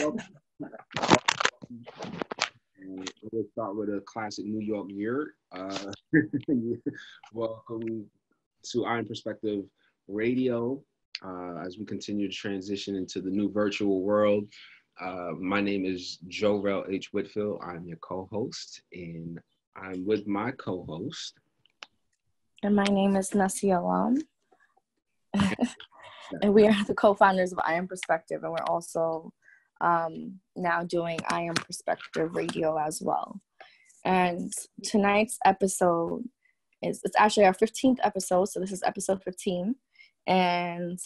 we'll start with a classic New York year. Uh, welcome to I Am Perspective Radio uh, as we continue to transition into the new virtual world. Uh, my name is Jorel H. Whitfield. I'm your co-host, and I'm with my co-host. And my name is Nasi Alam. and we are the co-founders of I Am Perspective, and we're also um, now doing I Am Perspective Radio as well. And tonight's episode is it's actually our 15th episode, so this is episode 15, and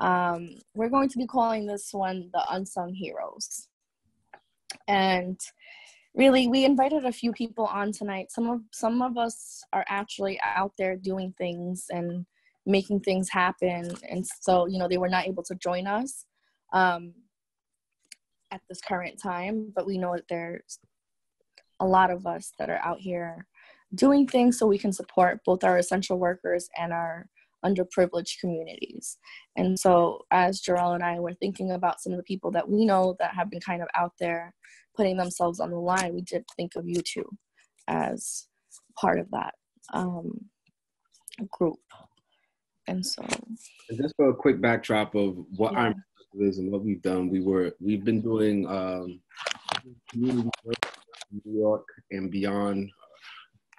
um, we're going to be calling this one the Unsung Heroes. And really, we invited a few people on tonight. Some of some of us are actually out there doing things and making things happen, and so you know they were not able to join us. Um, at this current time, but we know that there's a lot of us that are out here doing things so we can support both our essential workers and our underprivileged communities. And so, as Jorel and I were thinking about some of the people that we know that have been kind of out there putting themselves on the line, we did think of you two as part of that um, group. And so, just for a quick backdrop of what yeah. I'm and what we've done. We were we've been doing um, community work in New York and beyond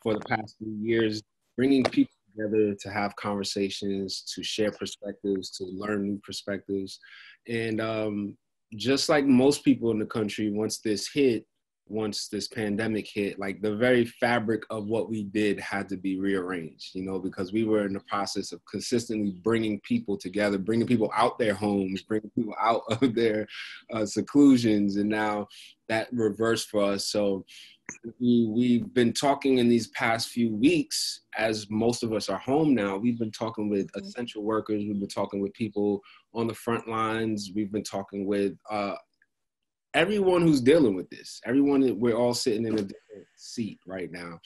for the past few years, bringing people together to have conversations, to share perspectives, to learn new perspectives, and um, just like most people in the country, once this hit, once this pandemic hit, like the very fabric of what we did had to be rearranged, you know, because we were in the process of consistently bringing people together, bringing people out their homes, bringing people out of their uh, seclusions. And now that reversed for us. So we, we've been talking in these past few weeks, as most of us are home now, we've been talking with mm-hmm. essential workers, we've been talking with people on the front lines, we've been talking with uh, everyone who's dealing with this, everyone, we're all sitting in a different seat right now.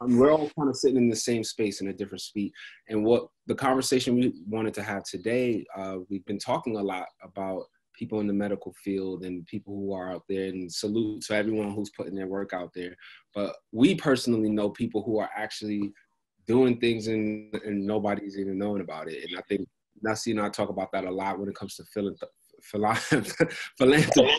Um, we're all kind of sitting in the same space in a different seat. And what the conversation we wanted to have today, uh, we've been talking a lot about people in the medical field and people who are out there and salute to everyone who's putting their work out there. But we personally know people who are actually doing things and, and nobody's even knowing about it. And I think Nasi and I talk about that a lot when it comes to philanthropy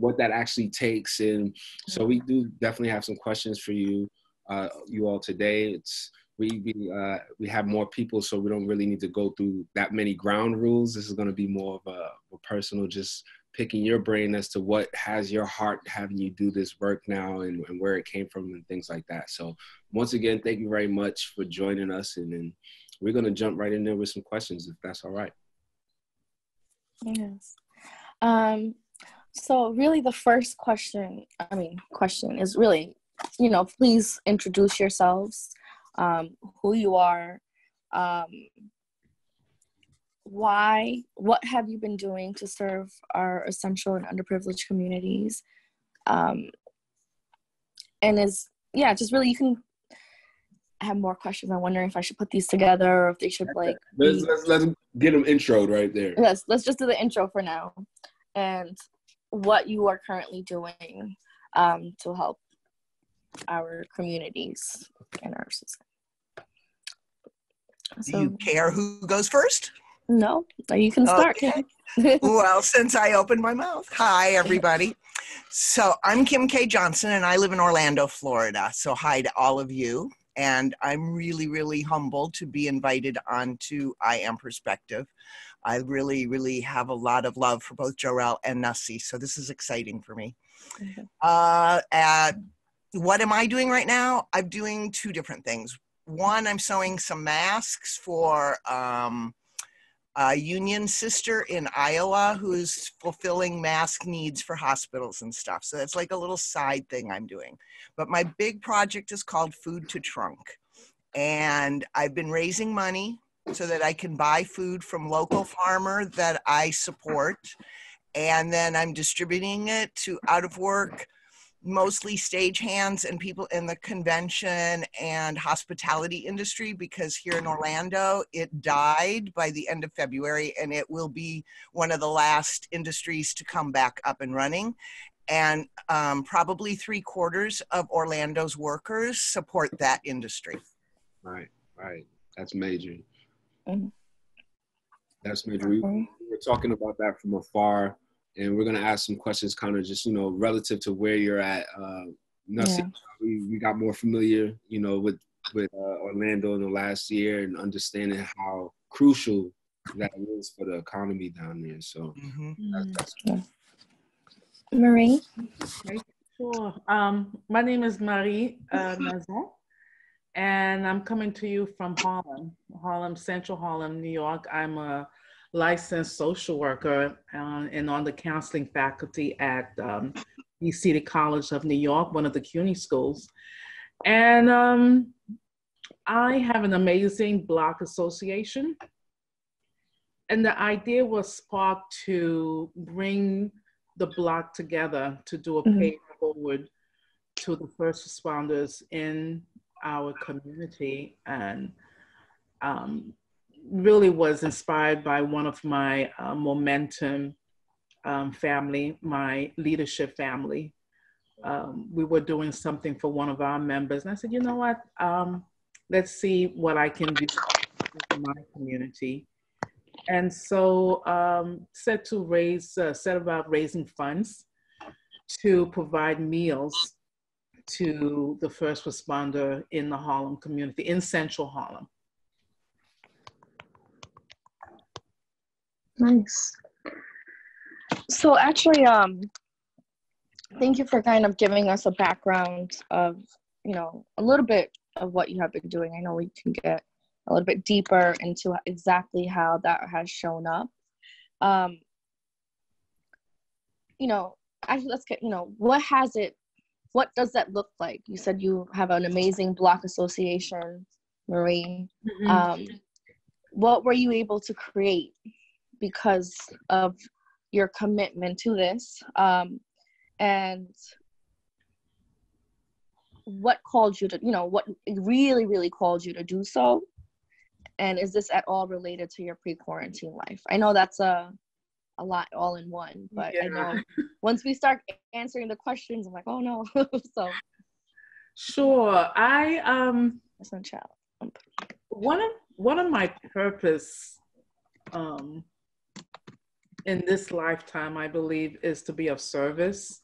what that actually takes. And so we do definitely have some questions for you, uh, you all today. It's we we uh, we have more people, so we don't really need to go through that many ground rules. This is going to be more of a, a personal, just picking your brain as to what has your heart having you do this work now and, and where it came from and things like that. So once again, thank you very much for joining us, and then we're going to jump right in there with some questions if that's all right. Yes. Um, so really the first question, I mean, question is really, you know, please introduce yourselves, um, who you are, um, why, what have you been doing to serve our essential and underprivileged communities? Um, and is, yeah, just really, you can I have more questions. I'm wondering if I should put these together or if they should like. Let's, be... let's, let's get them introed right there. Yes, let's just do the intro for now, and what you are currently doing um, to help our communities and our society. So, do you care who goes first? No, you can start. Okay. well, since I opened my mouth, hi everybody. So I'm Kim K. Johnson, and I live in Orlando, Florida. So hi to all of you and I'm really, really humbled to be invited onto I Am Perspective. I really, really have a lot of love for both Jorel and Nasi, so this is exciting for me. Mm-hmm. Uh, at, what am I doing right now? I'm doing two different things. One, I'm sewing some masks for um, a union sister in Iowa who's fulfilling mask needs for hospitals and stuff. So that's like a little side thing I'm doing. But my big project is called Food to Trunk. And I've been raising money so that I can buy food from local farmer that I support. And then I'm distributing it to out of work mostly stagehands and people in the convention and hospitality industry because here in Orlando it died by the end of February and it will be one of the last industries to come back up and running. And um, probably three quarters of Orlando's workers support that industry. Right, right. That's major. Mm-hmm. That's major. We, we were talking about that from afar and we're gonna ask some questions, kind of just you know relative to where you're at. Uh, yeah. we we got more familiar, you know, with with uh, Orlando in the last year and understanding how crucial that is for the economy down there. So mm-hmm. that's, that's Marie. Okay, sure. Um, my name is Marie uh, Mazon, and I'm coming to you from Harlem, Harlem, Central Harlem, New York. I'm a licensed social worker uh, and on the counseling faculty at um, the City College of New York, one of the CUNY schools. And um, I have an amazing block association. And the idea was sparked to bring the block together to do a mm-hmm. pay forward to the first responders in our community and um, really was inspired by one of my uh, momentum um, family, my leadership family. Um, we were doing something for one of our members, and I said, you know what? Um, let's see what I can do in my community. And so um, set to raise, uh, set about raising funds to provide meals to the first responder in the Harlem community, in Central Harlem. Nice. So actually, um, thank you for kind of giving us a background of, you know, a little bit of what you have been doing. I know we can get a little bit deeper into exactly how that has shown up. Um, you know, actually, let's get, you know, what has it, what does that look like? You said you have an amazing block association, Marie. Mm-hmm. Um, what were you able to create because of your commitment to this um, and what called you to you know what really really called you to do so? And is this at all related to your pre-quarantine life? I know that's a a lot all in one but yeah. i know once we start answering the questions i'm like oh no. So sure. I um that's child. One of one of my purpose um in this lifetime, I believe, is to be of service.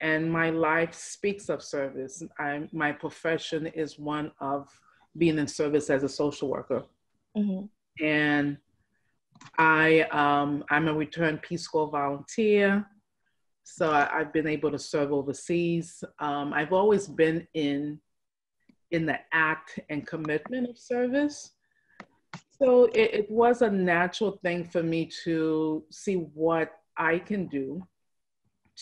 And my life speaks of service. I, my profession is one of being in service as a social worker. Mm-hmm. And I, um, I'm a returned Peace Corps volunteer. So I, have been able to serve overseas. Um, I've always been in, in the act and commitment of service. So it, it was a natural thing for me to see what I can do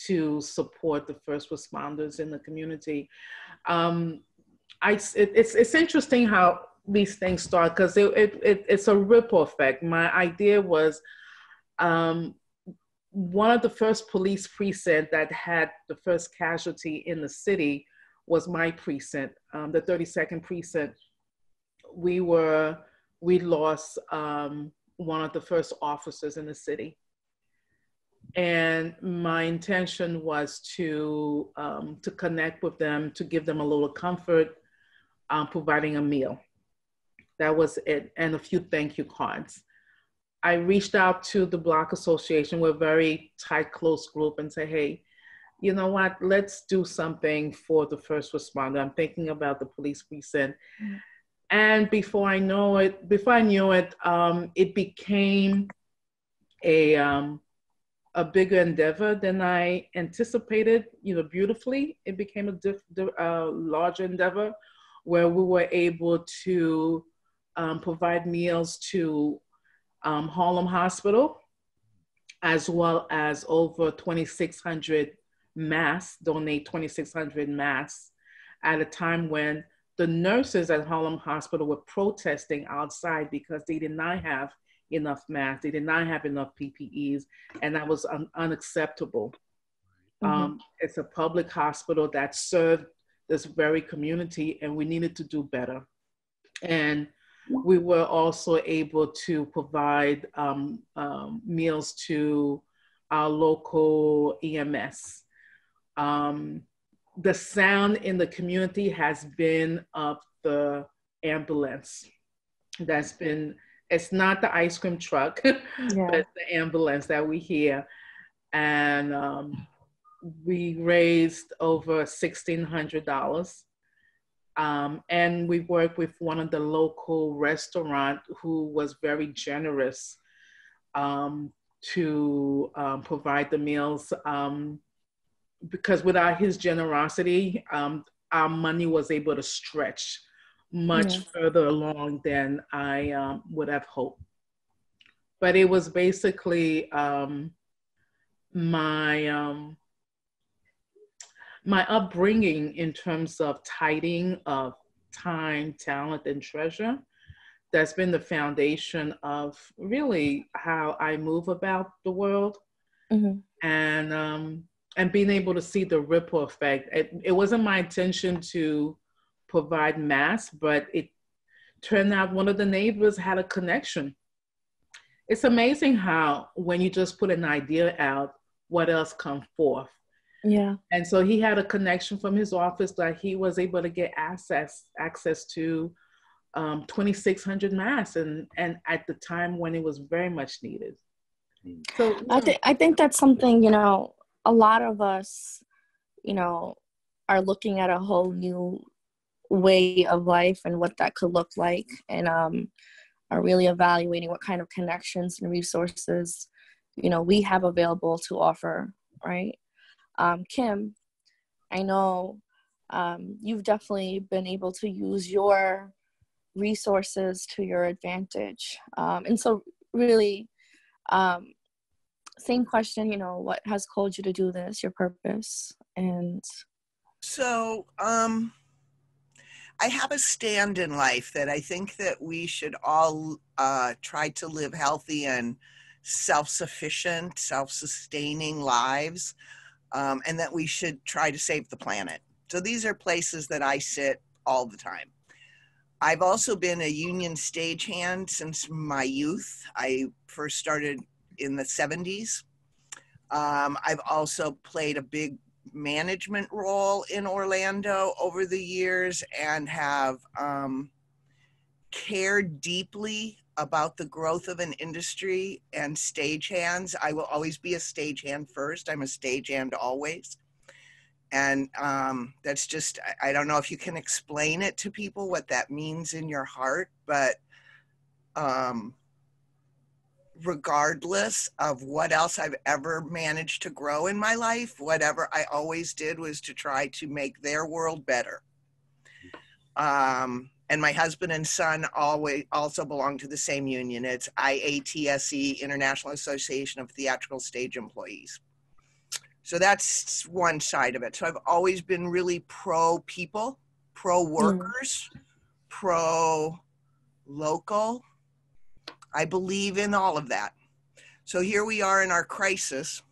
to support the first responders in the community. Um, I, it, it's, it's interesting how these things start because it, it, it, it's a ripple effect. My idea was um, one of the first police precinct that had the first casualty in the city was my precinct, um, the 32nd precinct. We were we lost um, one of the first officers in the city. And my intention was to, um, to connect with them, to give them a little comfort, um, providing a meal. That was it, and a few thank you cards. I reached out to the Block Association, we're a very tight, close group, and say, hey, you know what, let's do something for the first responder. I'm thinking about the police precinct. Mm-hmm and before I know it, before I knew it, um, it became a um, a bigger endeavor than I anticipated. You know, beautifully, it became a diff, larger endeavor where we were able to um, provide meals to um, Harlem Hospital, as well as over 2,600 masks, donate 2,600 masks at a time when the nurses at Harlem Hospital were protesting outside because they did not have enough masks, they did not have enough PPEs, and that was un- unacceptable. Um, it's a public hospital that served this very community, and we needed to do better. And we were also able to provide um, um, meals to our local EMS. Um, the sound in the community has been of the ambulance. That's been, it's not the ice cream truck, yeah. but the ambulance that we hear. And um, we raised over $1,600 um, and we worked with one of the local restaurant who was very generous um, to um, provide the meals. Um, because without his generosity, um, our money was able to stretch much yes. further along than I um, would have hoped. But it was basically my my upbringing in terms of tiding of time, talent, and treasure that's been the foundation of really how I move about the world. Mm-hmm. And um, and being able to see the ripple effect. It, it wasn't my intention to provide mass, but it turned out one of the neighbors had a connection. It's amazing how when you just put an idea out, what else comes forth. Yeah. And so he had a connection from his office that he was able to get access access to um, 2,600 masks, and and at the time when it was very much needed. So I think I think that's something you know a lot of us, you know, are looking at a whole new way of life and what that could look like, and um, are really evaluating what kind of connections and resources, you know, we have available to offer, right? Um, Kim, I know um, you've definitely been able to use your resources to your advantage. Um, and so, really, um, same question, you know, what has called you to do this, your purpose? And so, um, I have a stand in life that I think that we should all uh, try to live healthy and self-sufficient, self-sustaining lives um, and that we should try to save the planet. So these are places that I sit all the time. I've also been a union stagehand since my youth. I first started in the 70s. Um, I've also played a big management role in Orlando over the years and have um, cared deeply about the growth of an industry and stagehands. I will always be a stagehand first. I'm a stagehand always. And um, that's just, I don't know if you can explain it to people what that means in your heart, but um, regardless of what else I've ever managed to grow in my life, whatever I always did was to try to make their world better. Um, and my husband and son always also belong to the same union. It's IATSE, International Association of Theatrical Stage Employees. So that's one side of it. So I've always been really pro people, pro workers, mm. pro local. I believe in all of that. So here we are in our crisis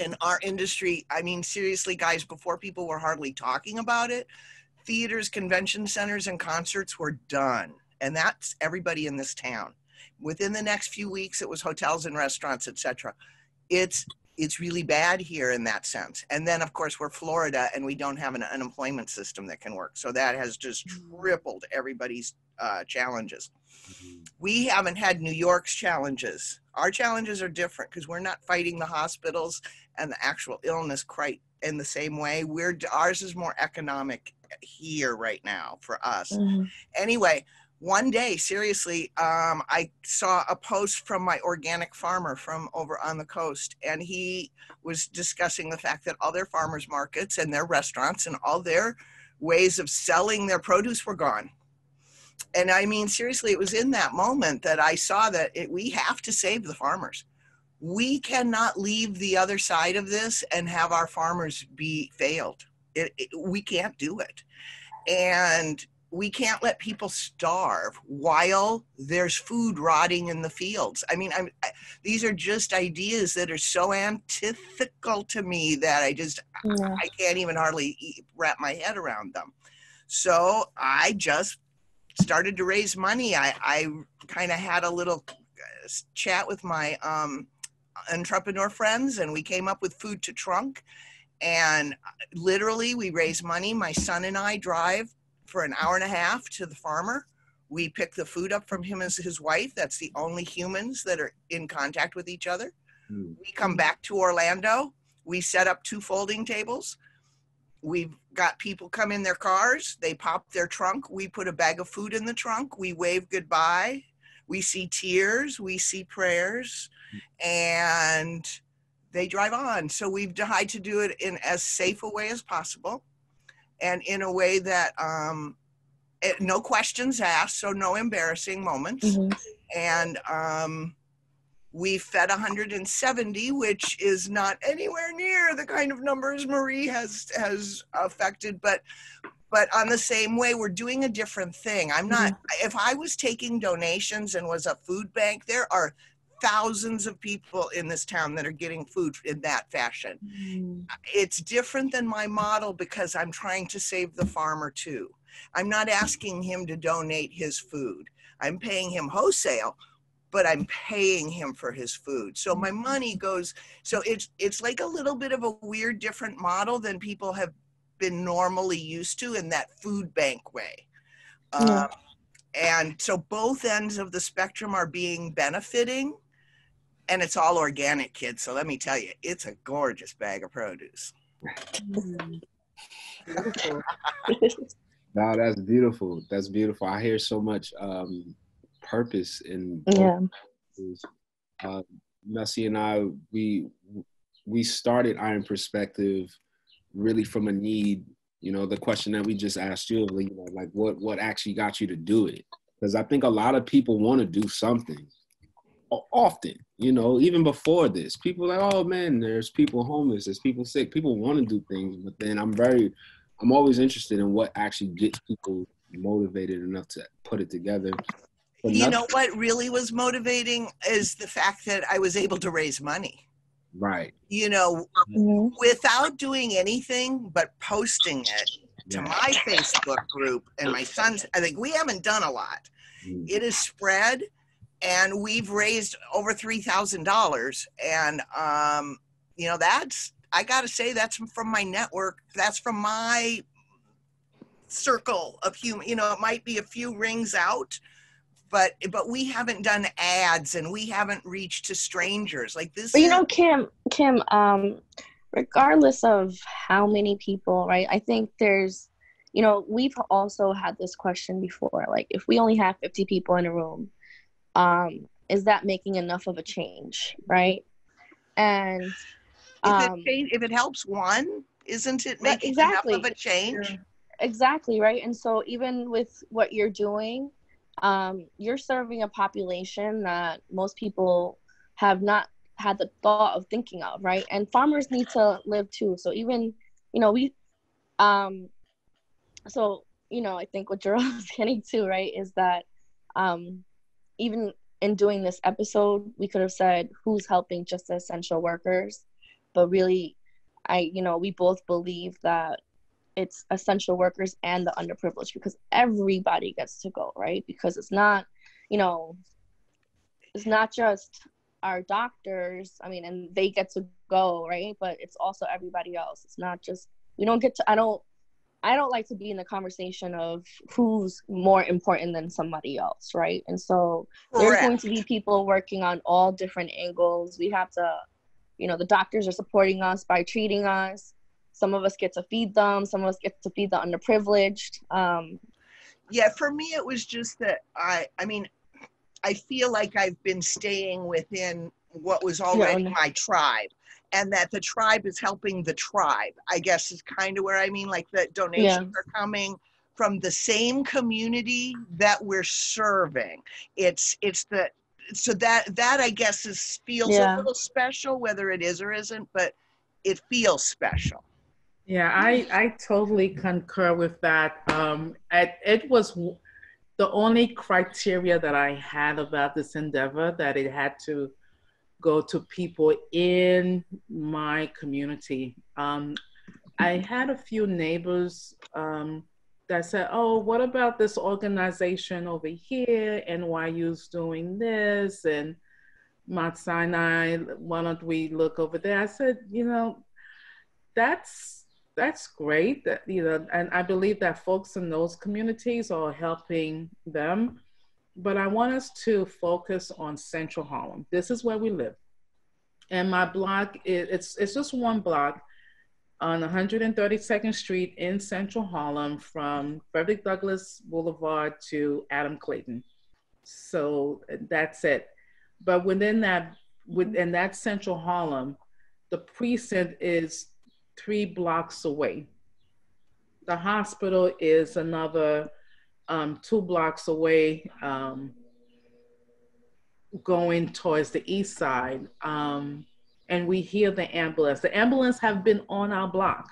in our industry. I mean, seriously, guys, before people were hardly talking about it, theaters, convention centers, and concerts were done. And that's everybody in this town. Within the next few weeks, it was hotels and restaurants, etc. It's it's really bad here in that sense. And then, of course, we're Florida, and we don't have an unemployment system that can work. So that has just mm-hmm. tripled everybody's uh, challenges. We haven't had New York's challenges. Our challenges are different because we're not fighting the hospitals and the actual illness quite in the same way. We're ours is more economic here right now for us. Mm-hmm. Anyway, one day, seriously, um, I saw a post from my organic farmer from over on the coast, and he was discussing the fact that all their farmers markets and their restaurants and all their ways of selling their produce were gone. And I mean, seriously, it was in that moment that I saw that it, we have to save the farmers. We cannot leave the other side of this and have our farmers be failed. It, it, we can't do it. And we can't let people starve while there's food rotting in the fields. I mean, I'm, I, these are just ideas that are so antithetical to me that I just Yeah. I can't even hardly wrap my head around them. So I just started to raise money. I, I kind of had a little uh, chat with my um, entrepreneur friends, and we came up with Food to Trunk. And uh, literally, we raise money. My son and I drive for an hour and a half to the farmer. We pick the food up from him as his wife. That's the only humans that are in contact with each other. Hmm. We come back to Orlando. We set up two folding tables. We've got people come in their cars. They pop their trunk. We put a bag of food in the trunk. We wave goodbye. We see tears. We see prayers. And they drive on. So we've tried to do it in as safe a way as possible and in a way that um, it, no questions asked, so no embarrassing moments Mhm. and um, we fed 170, which is not anywhere near the kind of numbers Marie has has affected, but but on the same way, we're doing a different thing. I'm not. Mm-hmm. If I was taking donations and was a food bank, there are thousands of people in this town that are getting food in that fashion mm-hmm. it's different than my model because I'm trying to save the farmer too. I'm not asking him to donate his food. I'm paying him wholesale, but I'm paying him for his food. So my money goes so it's it's like a little bit of a weird different model than people have been normally used to in that food bank way. Yeah. Um, and so both ends of the spectrum are being benefiting and it's all organic kids so let me tell you it's a gorgeous bag of produce Beautiful. Wow, that's beautiful. That's beautiful. I hear so much um, purpose in Yeah. uh, Messi and I, we we started I Am Perspective really from a need. You know, the question that we just asked you, you know, like what what actually got you to do it? Because I think a lot of people want to do something. Often, you know, even before this, people like, oh man, there's people homeless, there's people sick. People want to do things, but then I'm very, I'm always interested in what actually gets people motivated enough to put it together. But you know what really was motivating is the fact that I was able to raise money. right? You know, Mhm. without doing anything but posting it to Yeah. my Facebook group and my son's, I think we haven't done a lot. Mm. It is spread and we've raised over $3,000. And, um, you know, that's, I got to say, that's from my network. That's from my circle of human, you know, it might be a few rings out. But but we haven't done ads and we haven't reached to strangers like this. But you know, Kim, Kim, um, regardless of how many people, right? I think there's, you know, we've also had this question before. Like, if we only have 50 people in a room, um, is that making enough of a change, right? And if, um, it, if it helps one, isn't it making exactly. enough of a change? exactly right and so even with what you're doing um, you're serving a population that most people have not had the thought of thinking of right? And farmers need to live too. So even you know we um so you know i think what Jerome's getting to right is that um even in doing this episode we could have said who's helping just the essential workers. But really i you know we both believe that it's essential workers and the underprivileged because everybody gets to go right? Because it's not you know it's not just our doctors i mean and they get to go right? But it's also everybody else. It's not just we don't get to i don't i don't like to be in the conversation of who's more important than somebody else right? And so there's going to be people working on all different angles. We have to you know the doctors are supporting us by treating us some of us get to feed them some of us get to feed the underprivileged um Yeah, for me, it was just that I, I mean, I feel like I've been staying within what was already Yeah. my tribe, and that the tribe is helping the tribe. I guess is kind of where I mean, like the donations are coming from the same community that we're serving. It's it's the so that that I guess is feels Yeah. a little special, whether it is or isn't, but it feels special. Yeah, I, I totally concur with that. Um, it, it was the only criteria that I had about this endeavor that it had to go to people in my community. Um, I had a few neighbors um, that said, "Oh, what about this organization over here? NYU's doing this, and Mount Sinai. Why don't we look over there?" I said, "You know, that's that's great. That you know, and I believe that folks in those communities are helping them." But I want us to focus on Central Harlem. This is where we live, and my block is, it's it's just one block on 132nd Street in Central Harlem from Frederick Douglass Boulevard to Adam Clayton. So that's it. But within that, within that Central Harlem, the precinct is three blocks away. The hospital is another um, two blocks away, um, going towards the east side. Um, and we hear the ambulance. The ambulance have been on our block.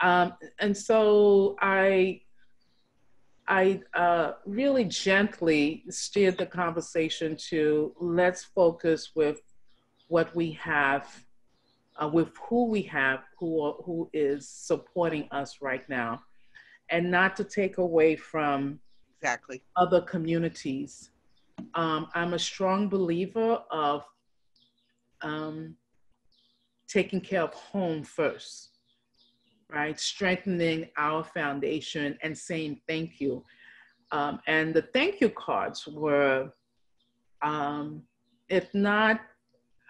Um, and so I, I uh, really gently steered the conversation to let's focus with what we have, uh, with who we have, who, who is supporting us right now, and not to take away from exactly other communities. Um, I'm a strong believer of um, taking care of home first, right? Strengthening our foundation and saying thank you. Um, and the thank you cards were, um, if not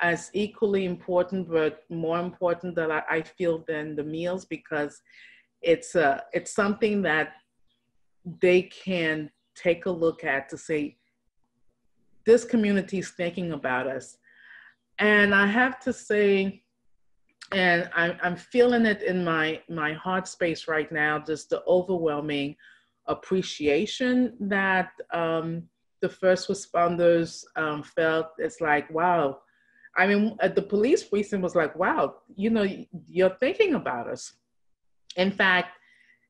as equally important, but more important that I, I feel than the meals because it's a, it's something that they can take a look at to say, this community is thinking about us and I have to say, and I'm, I'm feeling it in my, my heart space right now, just the overwhelming appreciation that um, the first responders um, felt. It's like, wow. I mean, the police precinct was like, wow, you know, you're thinking about us. In fact,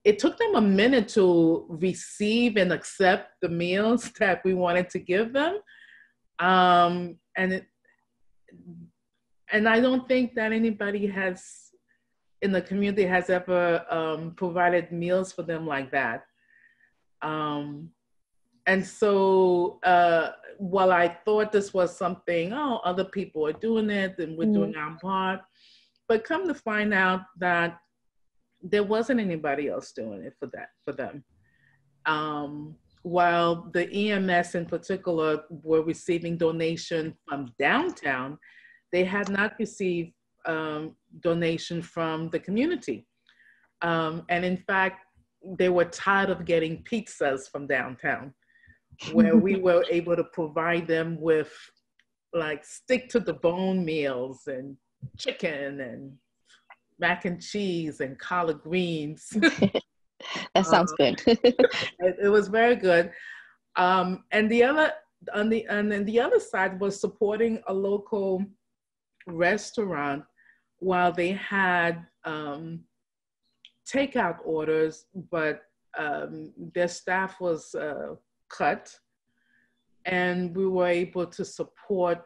it took them a minute to receive and accept the meals that we wanted to give them. Um, and it, and I don't think that anybody has in the community has ever um, provided meals for them like that. Um, and so uh, while I thought this was something, oh, other people are doing it and we're mm. doing our part, but come to find out that there wasn't anybody else doing it for that for them. Um, while the EMS in particular were receiving donation from downtown, they had not received um, donation from the community. Um, and in fact, they were tired of getting pizzas from downtown, where we were able to provide them with like stick to the bone meals and chicken and mac and cheese and collard greens. that sounds um, good. it, it, was very good. Um, and the other on the and then the other side was supporting a local restaurant while they had um, takeout orders, but um, their staff was uh, cut, and we were able to support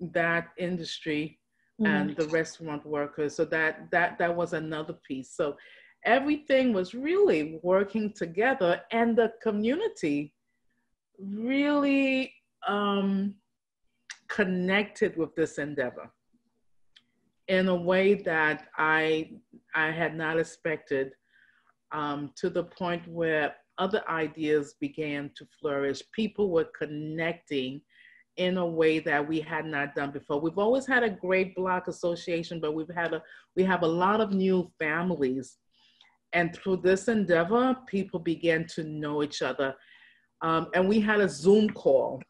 that industry mm-hmm. and the restaurant workers. So that that that was another piece. So everything was really working together, and the community really um, connected with this endeavor in a way that I, I had not expected um, to the point where other ideas began to flourish. People were connecting in a way that we had not done before. We've always had a great block association, but we've had a we have a lot of new families. And through this endeavor, people began to know each other. Um, and we had a Zoom call,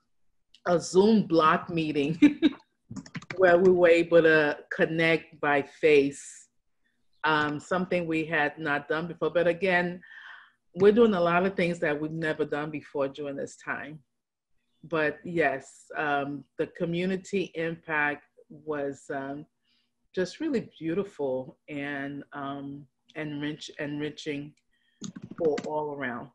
a Zoom block meeting where we were able to connect by face, um, something we had not done before. But again, we're doing a lot of things that we've never done before during this time. But yes, um, the community impact was um, just really beautiful and um, enrich, enriching for all around.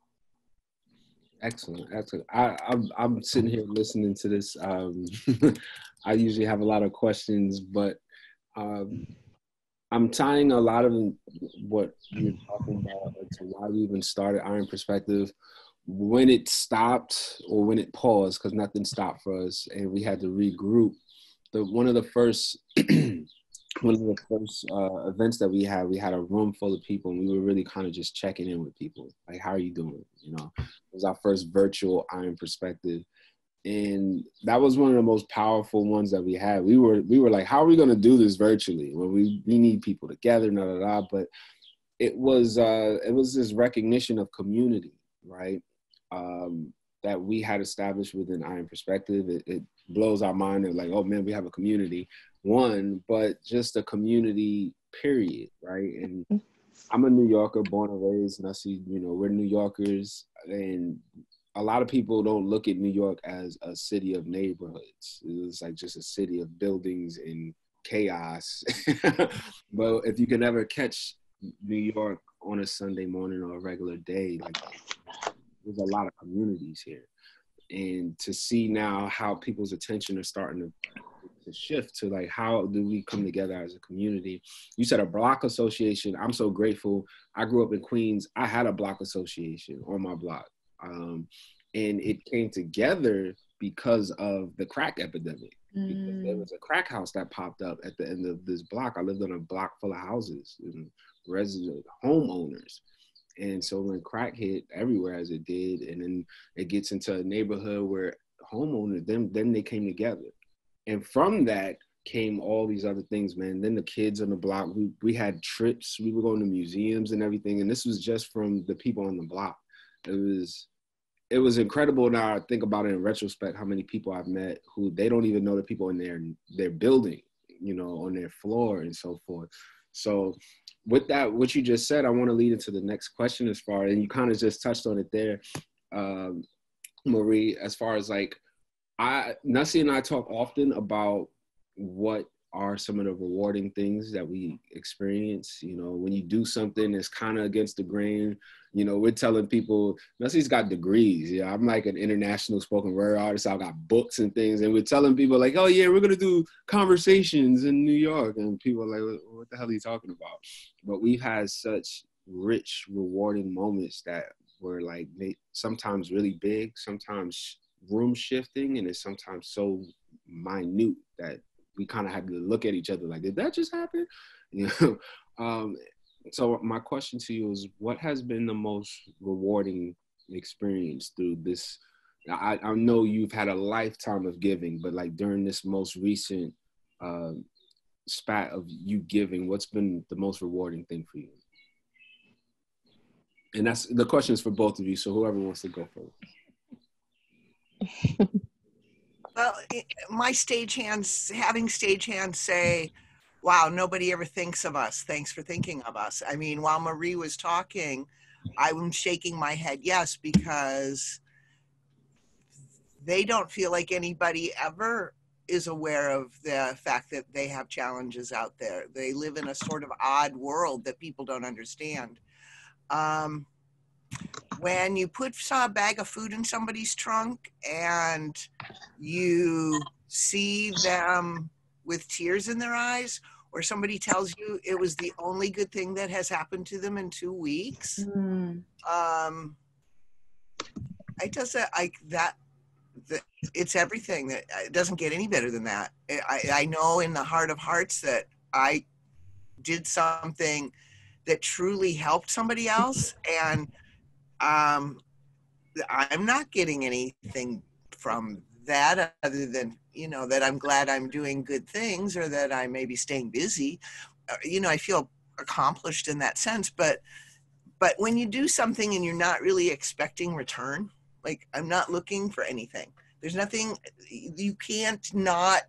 Excellent, excellent. I, I'm I'm sitting here listening to this. Um, I usually have a lot of questions, but um, I'm tying a lot of what you're talking about to why we even started I Am Perspective. When it stopped or when it paused, because nothing stopped for us, and we had to regroup. The one of the first one of the first uh, events that we had, we had a room full of people, and we were really kind of just checking in with people, like, "How are you doing?" You know, it was our first virtual I Am Perspective, and that was one of the most powerful ones that we had. We were we were like, "How are we going to do this virtually? Well, we we need people together, da da da." But it was uh, it was this recognition of community, right? Um, that we had established within I Am Perspective. It, it blows our mind and like, oh man, we have a community one, but just a community period, right? And mm-hmm. I'm a New Yorker, born and raised, and I see, you know, we're New Yorkers, and a lot of people don't look at New York as a city of neighborhoods. It's like just a city of buildings and chaos. but if you can ever catch New York on a Sunday morning or a regular day, like there's a lot of communities here. And to see now how people's attention are starting to to shift to like how do we come together as a community you said a block association i'm so grateful i grew up in queens i had a block association on my block um, and it came together because of the crack epidemic because there mm. was a crack house that popped up at the end of this block i lived on a block full of houses and resident homeowners and so when crack hit everywhere as it did and then it gets into a neighborhood where homeowners then then they came together and from that came all these other things, man. Then the kids on the block, we, we had trips, we were going to museums and everything. And this was just from the people on the block. It was it was incredible now I think about it in retrospect how many people I've met who they don't even know the people in their their building, you know, on their floor and so forth. So with that, what you just said, I want to lead into the next question as far and you kind of just touched on it there, um, Marie, as far as like I Nussie and I talk often about what are some of the rewarding things that we experience. You know, when you do something that's kind of against the grain, you know, we're telling people, Nussie's got degrees. Yeah, I'm like an international spoken word artist. I've got books and things. And we're telling people, like, oh, yeah, we're to do conversations in New York. And people are like, what the hell are you talking about? But we've had such rich, rewarding moments that were like sometimes really big, sometimes room shifting and it's sometimes so minute that we kind of have to look at each other like did that just happen you know um, so my question to you is what has been the most rewarding experience through this? I, I know you've had a lifetime of giving but like during this most recent uh, spat of you giving what's been the most rewarding thing for you? And that's the question is for both of you so whoever wants to go first. Well, my stagehands, having stagehands say, wow, nobody ever thinks of us. Thanks for thinking of us. I mean, while Marie was talking, I was shaking my head yes, because they don't feel like anybody ever is aware of the fact that they have challenges out there. They live in a sort of odd world that people don't understand. Um, when you put a bag of food in somebody's trunk and you see them with tears in their eyes or somebody tells you it was the only good thing that has happened to them in two weeks mm. um i just like that it's everything that it doesn't get any better than that I, I know in the heart of hearts that i did something that truly helped somebody else and um, I'm not getting anything from that other than you know that I'm glad I'm doing good things or that I may be staying busy. Uh, you know, I feel accomplished in that sense. But but when you do something and you're not really expecting return, like I'm not looking for anything. There's nothing you can't not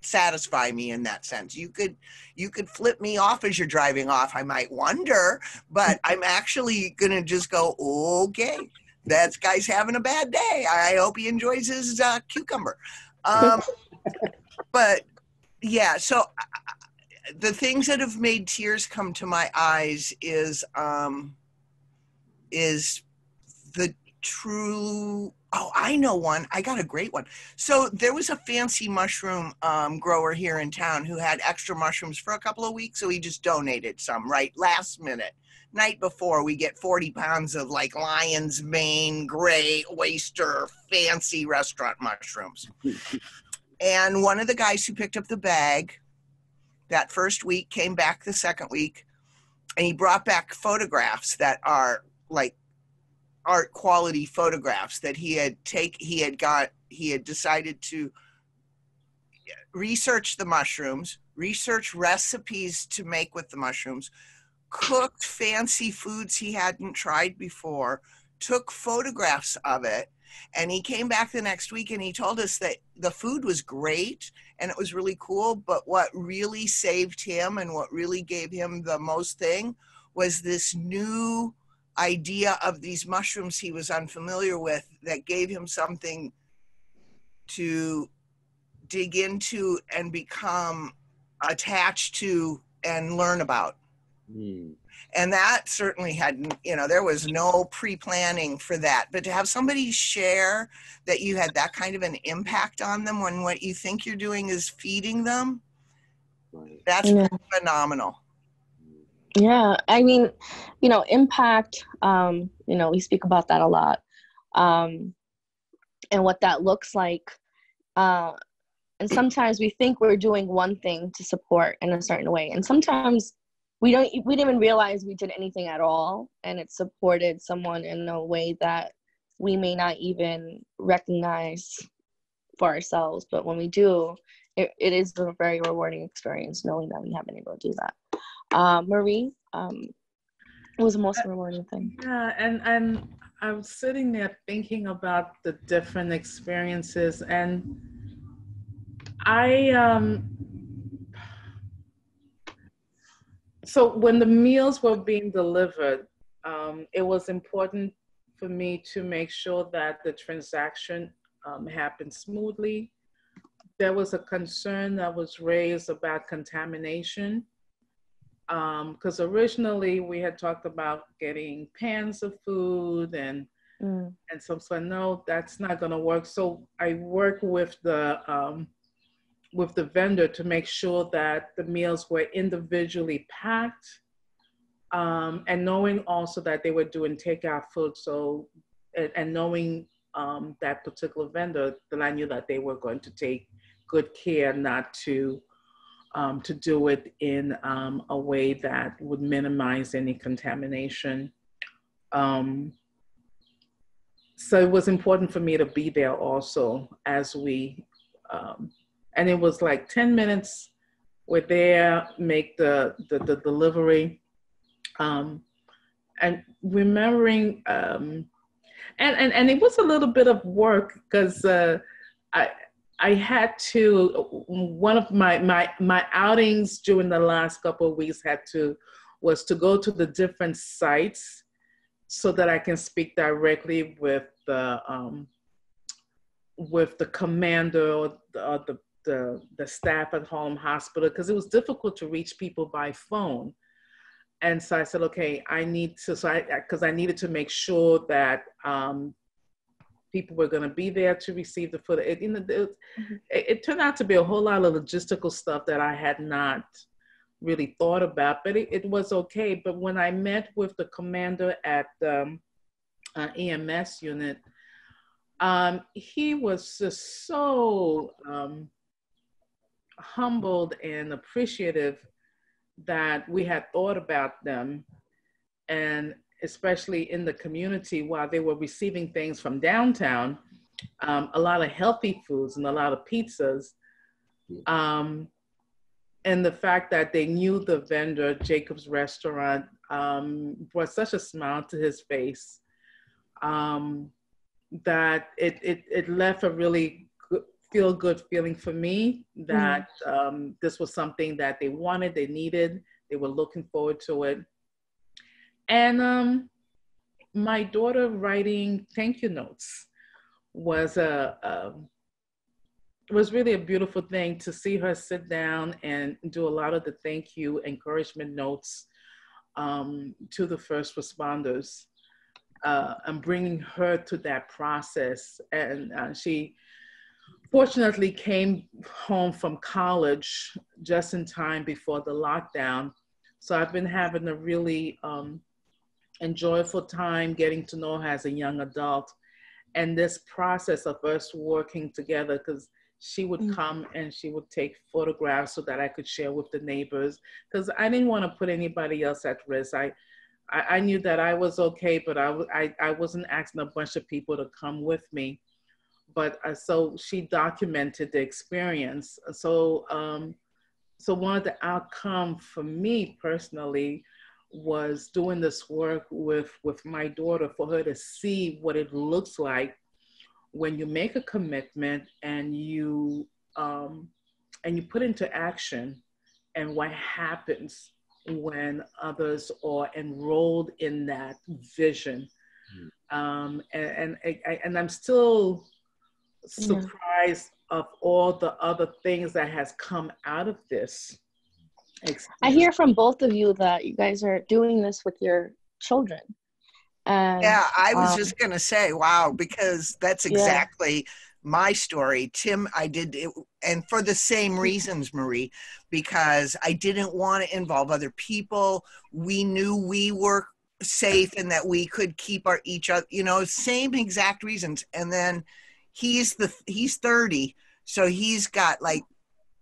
satisfy me in that sense. You could you could flip me off as you're driving off. I might wonder, but I'm actually gonna just go, okay, that guy's having a bad day. I hope he enjoys his uh, cucumber. Um, but yeah, so the things that have made tears come to my eyes is um, is the true oh i know one i got a great one so there was a fancy mushroom um, grower here in town who had extra mushrooms for a couple of weeks so he just donated some right last minute night before we get 40 pounds of like lion's mane gray oyster fancy restaurant mushrooms. And one of the guys who picked up the bag that first week came back the second week and he brought back photographs that are like art quality photographs that he had take he had got he had decided to research the mushrooms research recipes to make with the mushrooms cooked fancy foods he hadn't tried before took photographs of it and he came back the next week and he told us that the food was great and it was really cool but what really saved him and what really gave him the most thing was this new idea of these mushrooms he was unfamiliar with that gave him something to dig into and become attached to and learn about. Mm. And that certainly had, you know, there was no pre planning for that. But to have somebody share that you had that kind of an impact on them when what you think you're doing is feeding them, Right. that's Yeah. phenomenal. Yeah, I mean, you know, impact, um, you know, we speak about that a lot. Um, and what that looks like. Uh, and sometimes we think we're doing one thing to support in a certain way. And sometimes we don't we didn't even realize we did anything at all and it supported someone in a way that we may not even recognize for ourselves. But when we do, it, it is a very rewarding experience knowing that we have been able to do that. Uh, Marie, um, what was the most rewarding thing? Yeah, and and I was sitting there thinking about the different experiences, and I um. So when the meals were being delivered, um, it was important for me to make sure that the transaction um, happened smoothly. There was a concern that was raised about contamination because originally we had talked about getting pans of food and Mm, and so so no that's not going to work so i work with the um, with the vendor to make sure that the meals were individually packed um, and knowing also that they were doing takeout food so and, and knowing um, that particular vendor that i knew that they were going to take good care not to um, to do it in um, a way that would minimize any contamination. Um, so it was important for me to be there also as we, um, and it was like 10 minutes, we're there, make the, the, the delivery. Um, and remembering, um, and, and, and it was a little bit of work because uh, I, I had to one of my my my outings during the last couple of weeks had to was to go to the different sites so that I can speak directly with the um, with the commander or the, or the, the the staff at Harlem Hospital because it was difficult to reach people by phone. And so I said, okay, I need to, so I, because I needed to make sure that um, people were going to be there to receive the food. It, you know, it, Mhm. it, it turned out to be a whole lot of logistical stuff that I had not really thought about, but it, it was okay. But when I met with the commander at um, uh, EMS unit, um, he was just so um, humbled and appreciative that we had thought about them. And especially in the community while they were receiving things from downtown um, a lot of healthy foods and a lot of pizzas. Um, and the fact that they knew the vendor jacob's restaurant um, brought such a smile to his face um, that it, it, it left a really feel good feeling for me that um, this was something that they wanted, they needed, they were looking forward to it. And um, my daughter writing thank you notes was a, a was really a beautiful thing to see her sit down and do a lot of the thank you encouragement notes um, to the first responders uh, and bringing her to that process. And uh, she fortunately came home from college just in time before the lockdown. So I've been having a really um, enjoyable time getting to know her as a young adult. And this process of us working together, because she would mm. come and she would take photographs so that I could share with the neighbors because I didn't want to put anybody else at risk. I, I, I, knew that I was okay, but I, I, I wasn't asking a bunch of people to come with me. But uh, so she documented the experience. So, um, so one of the outcome for me personally was doing this work with, with my daughter for her to see what it looks like when you make a commitment and you um, and you put into action and what happens when others are enrolled in that vision mm. um, and, and, and i'm still surprised yeah. of all the other things that has come out of this experience. i hear from both of you that you guys are doing this with your children and, yeah, I was um, just going to say, wow, because that's exactly yeah. my story. Tim, I did it, and for the same reasons, Marie, because I didn't want to involve other people. We knew we were safe and that we could keep our each other, you know, same exact reasons. And then he's the he's 30, so he's got like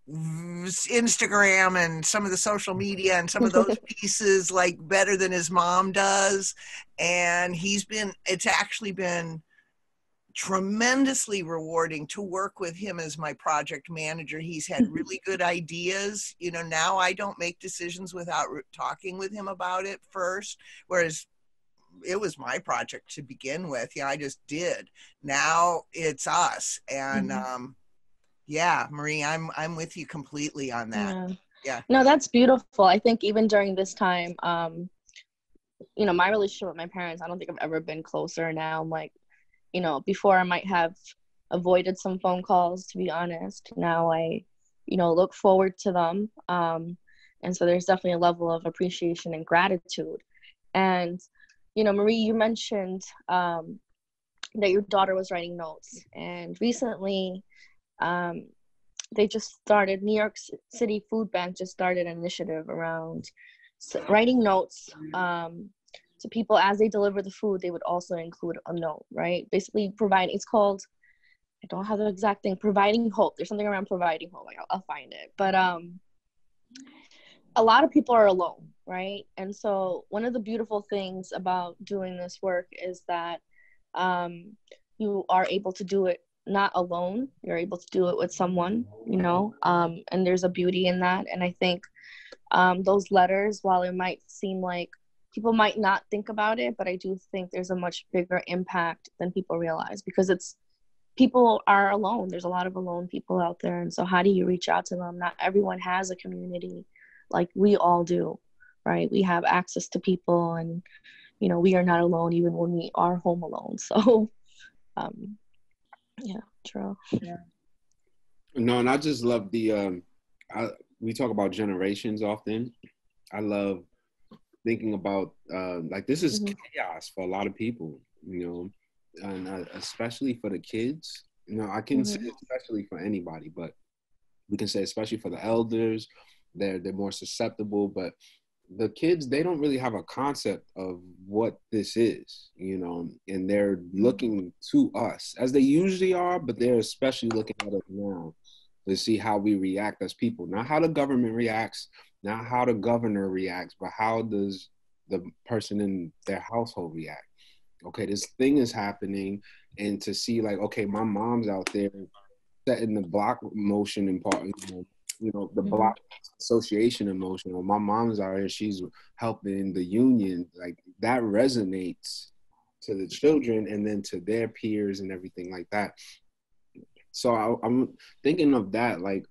Instagram and some of the social media and some of those pieces like better than his mom does. And he's been, it's actually been tremendously rewarding to work with him as my project manager. He's had mm-hmm. really good ideas. You know, now I don't make decisions without talking with him about it first, whereas it was my project to begin with. Yeah, I just did. Now it's us. And, mm-hmm. um, yeah marie i'm i'm with you completely on that yeah. yeah no that's beautiful i think even during this time um you know my relationship with my parents i don't think i've ever been closer now i'm like you know before i might have avoided some phone calls to be honest now i you know look forward to them um and so there's definitely a level of appreciation and gratitude and you know marie you mentioned um that your daughter was writing notes. And recently um, they just started new york city food bank just started an initiative around writing notes um, to people as they deliver the food they would also include a note right? Basically providing it's called i don't have the exact thing providing hope. There's something around providing hope. I'll, I'll find it. But um a lot of people are alone right? And so one of the beautiful things about doing this work is that um, you are able to do it not alone. You're able to do it with someone you know? Um, and there's a beauty in that. And i think um, those letters while it might seem like people might not think about it but i do think there's a much bigger impact than people realize because it's people are alone. There's a lot of alone people out there. And so how do you reach out to them? Not everyone has a community like we all do right we have access to people and you know we are not alone even when we are home alone so um, yeah, true. Yeah. No, and I just love the um I we talk about generations often. I love thinking about uh like this is mm-hmm. chaos for a lot of people, you know, and uh, especially for the kids. You know, I can mm-hmm. say especially for anybody, but we can say especially for the elders, they're they're more susceptible, but the kids they don't really have a concept of what this is you know and they're mm-hmm. looking to us as they usually are but they're especially looking at us now to see how we react as people. Not how the government reacts not how the governor reacts but how does the person in their household react. Okay this thing is happening and to see like okay my mom's out there setting the block motion in part you know, you know the mm-hmm. block association emotion. Or my mom's out here she's helping the union like that resonates to the children and then to their peers and everything like that. So I, i'm thinking of that like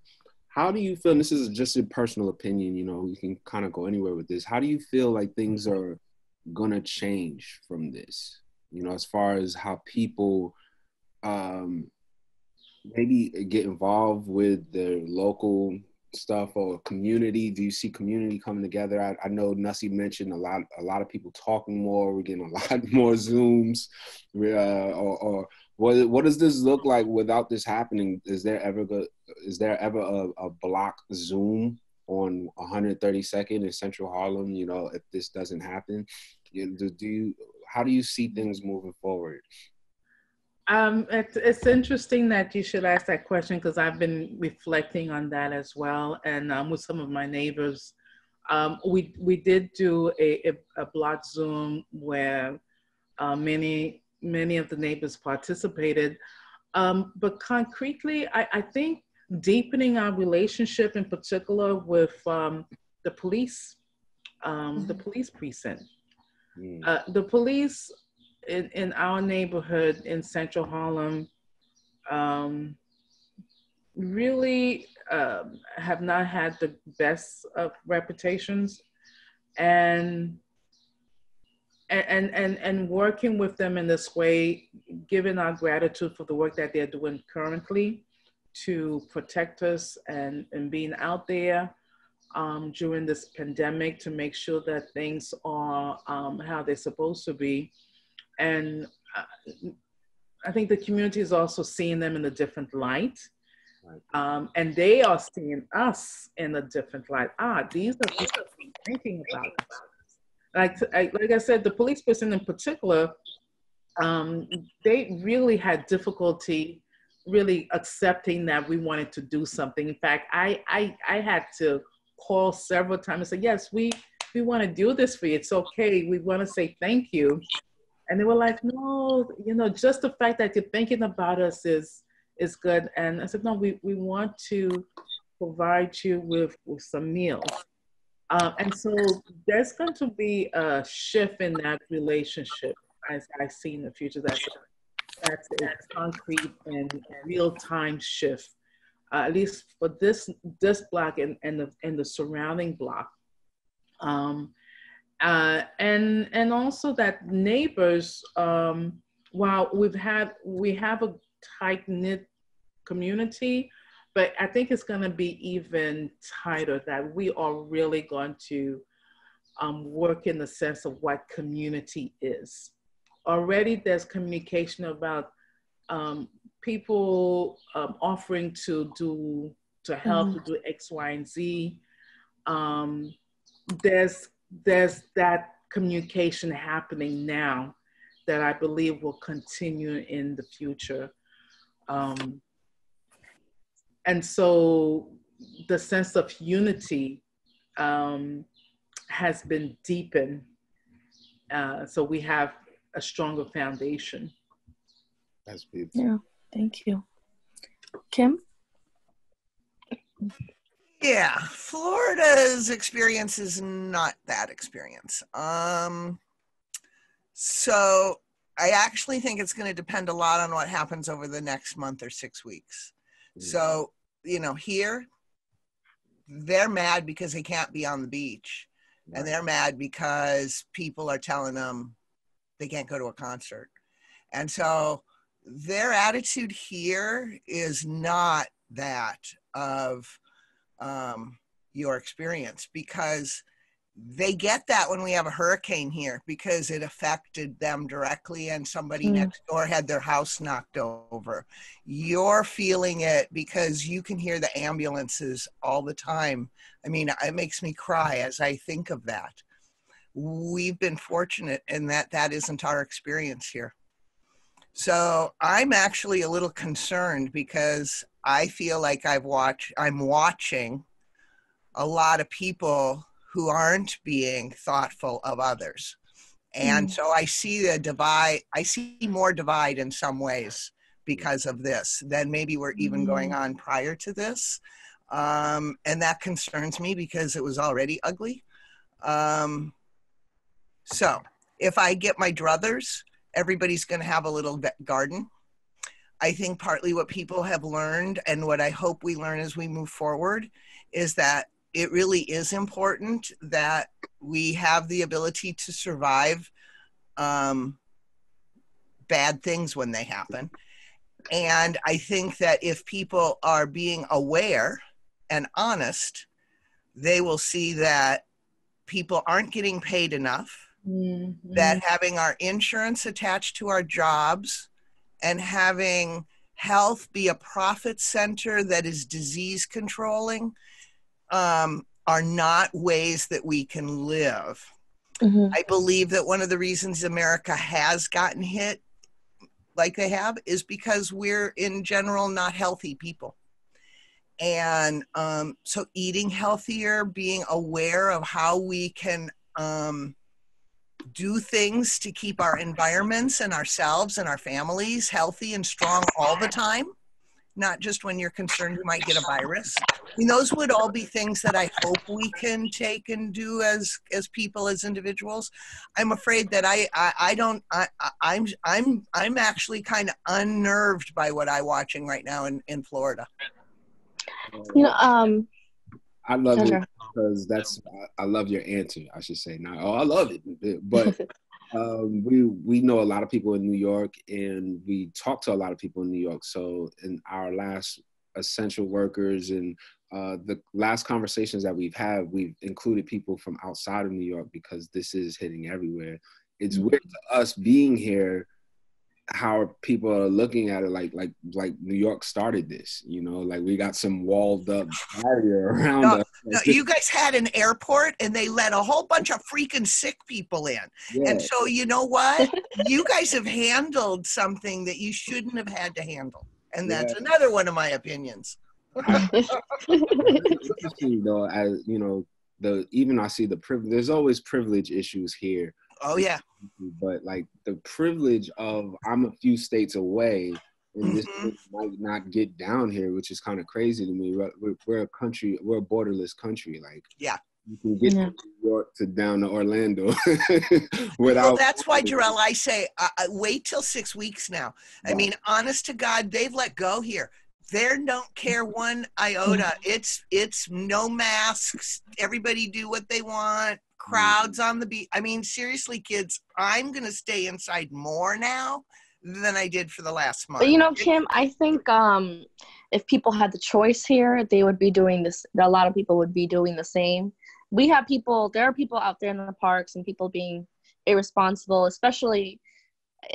how do you feel this is just a personal opinion you know you can kind of go anywhere with this. How do you feel like things are gonna change from this? You know as far as how people um maybe get involved with the local stuff or community? Do you see community coming together? I, I know Nussie mentioned a lot, a lot of people talking more. We're getting a lot more Zooms, uh, or, or what? What does this look like without this happening? Is there ever go, is there ever a, a block Zoom on 132nd in Central Harlem? You know, if this doesn't happen, do, do you? How do you see things moving forward? Um, it's, it's interesting that you should ask that question because I've been reflecting on that as well. And um, with some of my neighbors, um, we, we did do a, a, a block Zoom where uh, many, many of the neighbors participated. Um, but concretely, I, I think deepening our relationship in particular with um, the police, um, the mm-hmm. police precinct. Mm. Uh, the police in, in our neighborhood in Central Harlem um, really uh, have not had the best of reputations. And and and and working with them in this way given our gratitude for the work that they're doing currently to protect us and and being out there um, during this pandemic to make sure that things are um, how they're supposed to be and uh, I think the community is also seeing them in a different light. Um, and they are seeing us in a different light. Ah, these are people thinking about us. Like, I, like I said, the police person in particular, um, they really had difficulty really accepting that we wanted to do something. In fact, I, I, I had to call several times and say, yes, we, we want to do this for you. It's okay. We want to say thank you. And they were like, no, you know, just the fact that you're thinking about us is is good. And I said, no, we, we want to provide you with, with some meals. Uh, and so there's going to be a shift in that relationship as I see in the future. That's, that's a concrete and real time shift, uh, at least for this this block and, and, the, and the surrounding block. Um, uh, and and also that neighbors um, while we've had we have a tight knit community but i think it's going to be even tighter that we are really going to um, work in the sense of what community is already there's communication about um, people um, offering to do to help mm-hmm. to do x y and z um, there's there's that communication happening now that I believe will continue in the future. Um, and so the sense of unity um, has been deepened. Uh, so we have a stronger foundation. That's beautiful. Yeah, thank you. Kim? Yeah, Florida's experience is not that experience. Um, so I actually think it's going to depend a lot on what happens over the next month or six weeks. Mm-hmm. So, you know, here, they're mad because they can't be on the beach. Right. And they're mad because people are telling them they can't go to a concert. And so their attitude here is not that of, um, your experience because they get that when we have a hurricane here because it affected them directly and somebody mm. next door had their house knocked over. You're feeling it because you can hear the ambulances all the time. I mean, it makes me cry as I think of that. We've been fortunate in that that isn't our experience here. So I'm actually a little concerned because I feel like I've watched, I'm watching a lot of people who aren't being thoughtful of others. And mm. so I see the divide, I see more divide in some ways because of this than maybe we're even mm. going on prior to this. Um, and that concerns me because it was already ugly. Um, so if I get my druthers, everybody's going to have a little garden I think partly what people have learned and what I hope we learn as we move forward is that it really is important that we have the ability to survive um, bad things when they happen. And I think that if people are being aware and honest, they will see that people aren't getting paid enough, mm-hmm. that having our insurance attached to our jobs and having health be a profit center that is disease controlling um, are not ways that we can live. Mm-hmm. I believe that one of the reasons America has gotten hit like they have is because we're in general not healthy people. And um, so eating healthier, being aware of how we can um, do things to keep our environments and ourselves and our families healthy and strong all the time not just when you're concerned you might get a virus. I mean, those would all be things that I hope we can take and do as as people, as individuals. I'm afraid that I I, I don't I, I'm I'm I'm actually kind of unnerved by what I'm watching right now in in Florida. You know, um, I love it because that's I love your answer. I should say now. Oh, I love it, but Um, we we know a lot of people in New York, and we talk to a lot of people in New York. So in our last essential workers and uh, the last conversations that we've had, we've included people from outside of New York because this is hitting everywhere. It's mm-hmm. weird to us being here how people are looking at it like like like New York started this, you know, like we got some walled up barrier around no, us. No, you guys had an airport and they let a whole bunch of freaking sick people in. Yeah. And so you know what? you guys have handled something that you shouldn't have had to handle. And that's yeah. another one of my opinions. interesting though, as you know, the even I see the privilege there's always privilege issues here Oh yeah. But like the privilege of I'm a few states away and mm-hmm. this might not get down here, which is kind of crazy to me. We're, we're, a country, we're a borderless country. Like yeah. You can get yeah. New York to down to Orlando without. Well, that's why, Jarrell, I say uh, uh, wait till six weeks now. I mean, honest to God, they've let go here they don't care one iota. It's it's no masks. Everybody do what they want crowds on the beach. I mean, seriously, kids, I'm going to stay inside more now than I did for the last month. But you know, Kim, I think um, if people had the choice here, they would be doing this. A lot of people would be doing the same. We have people, there are people out there in the parks and people being irresponsible, especially.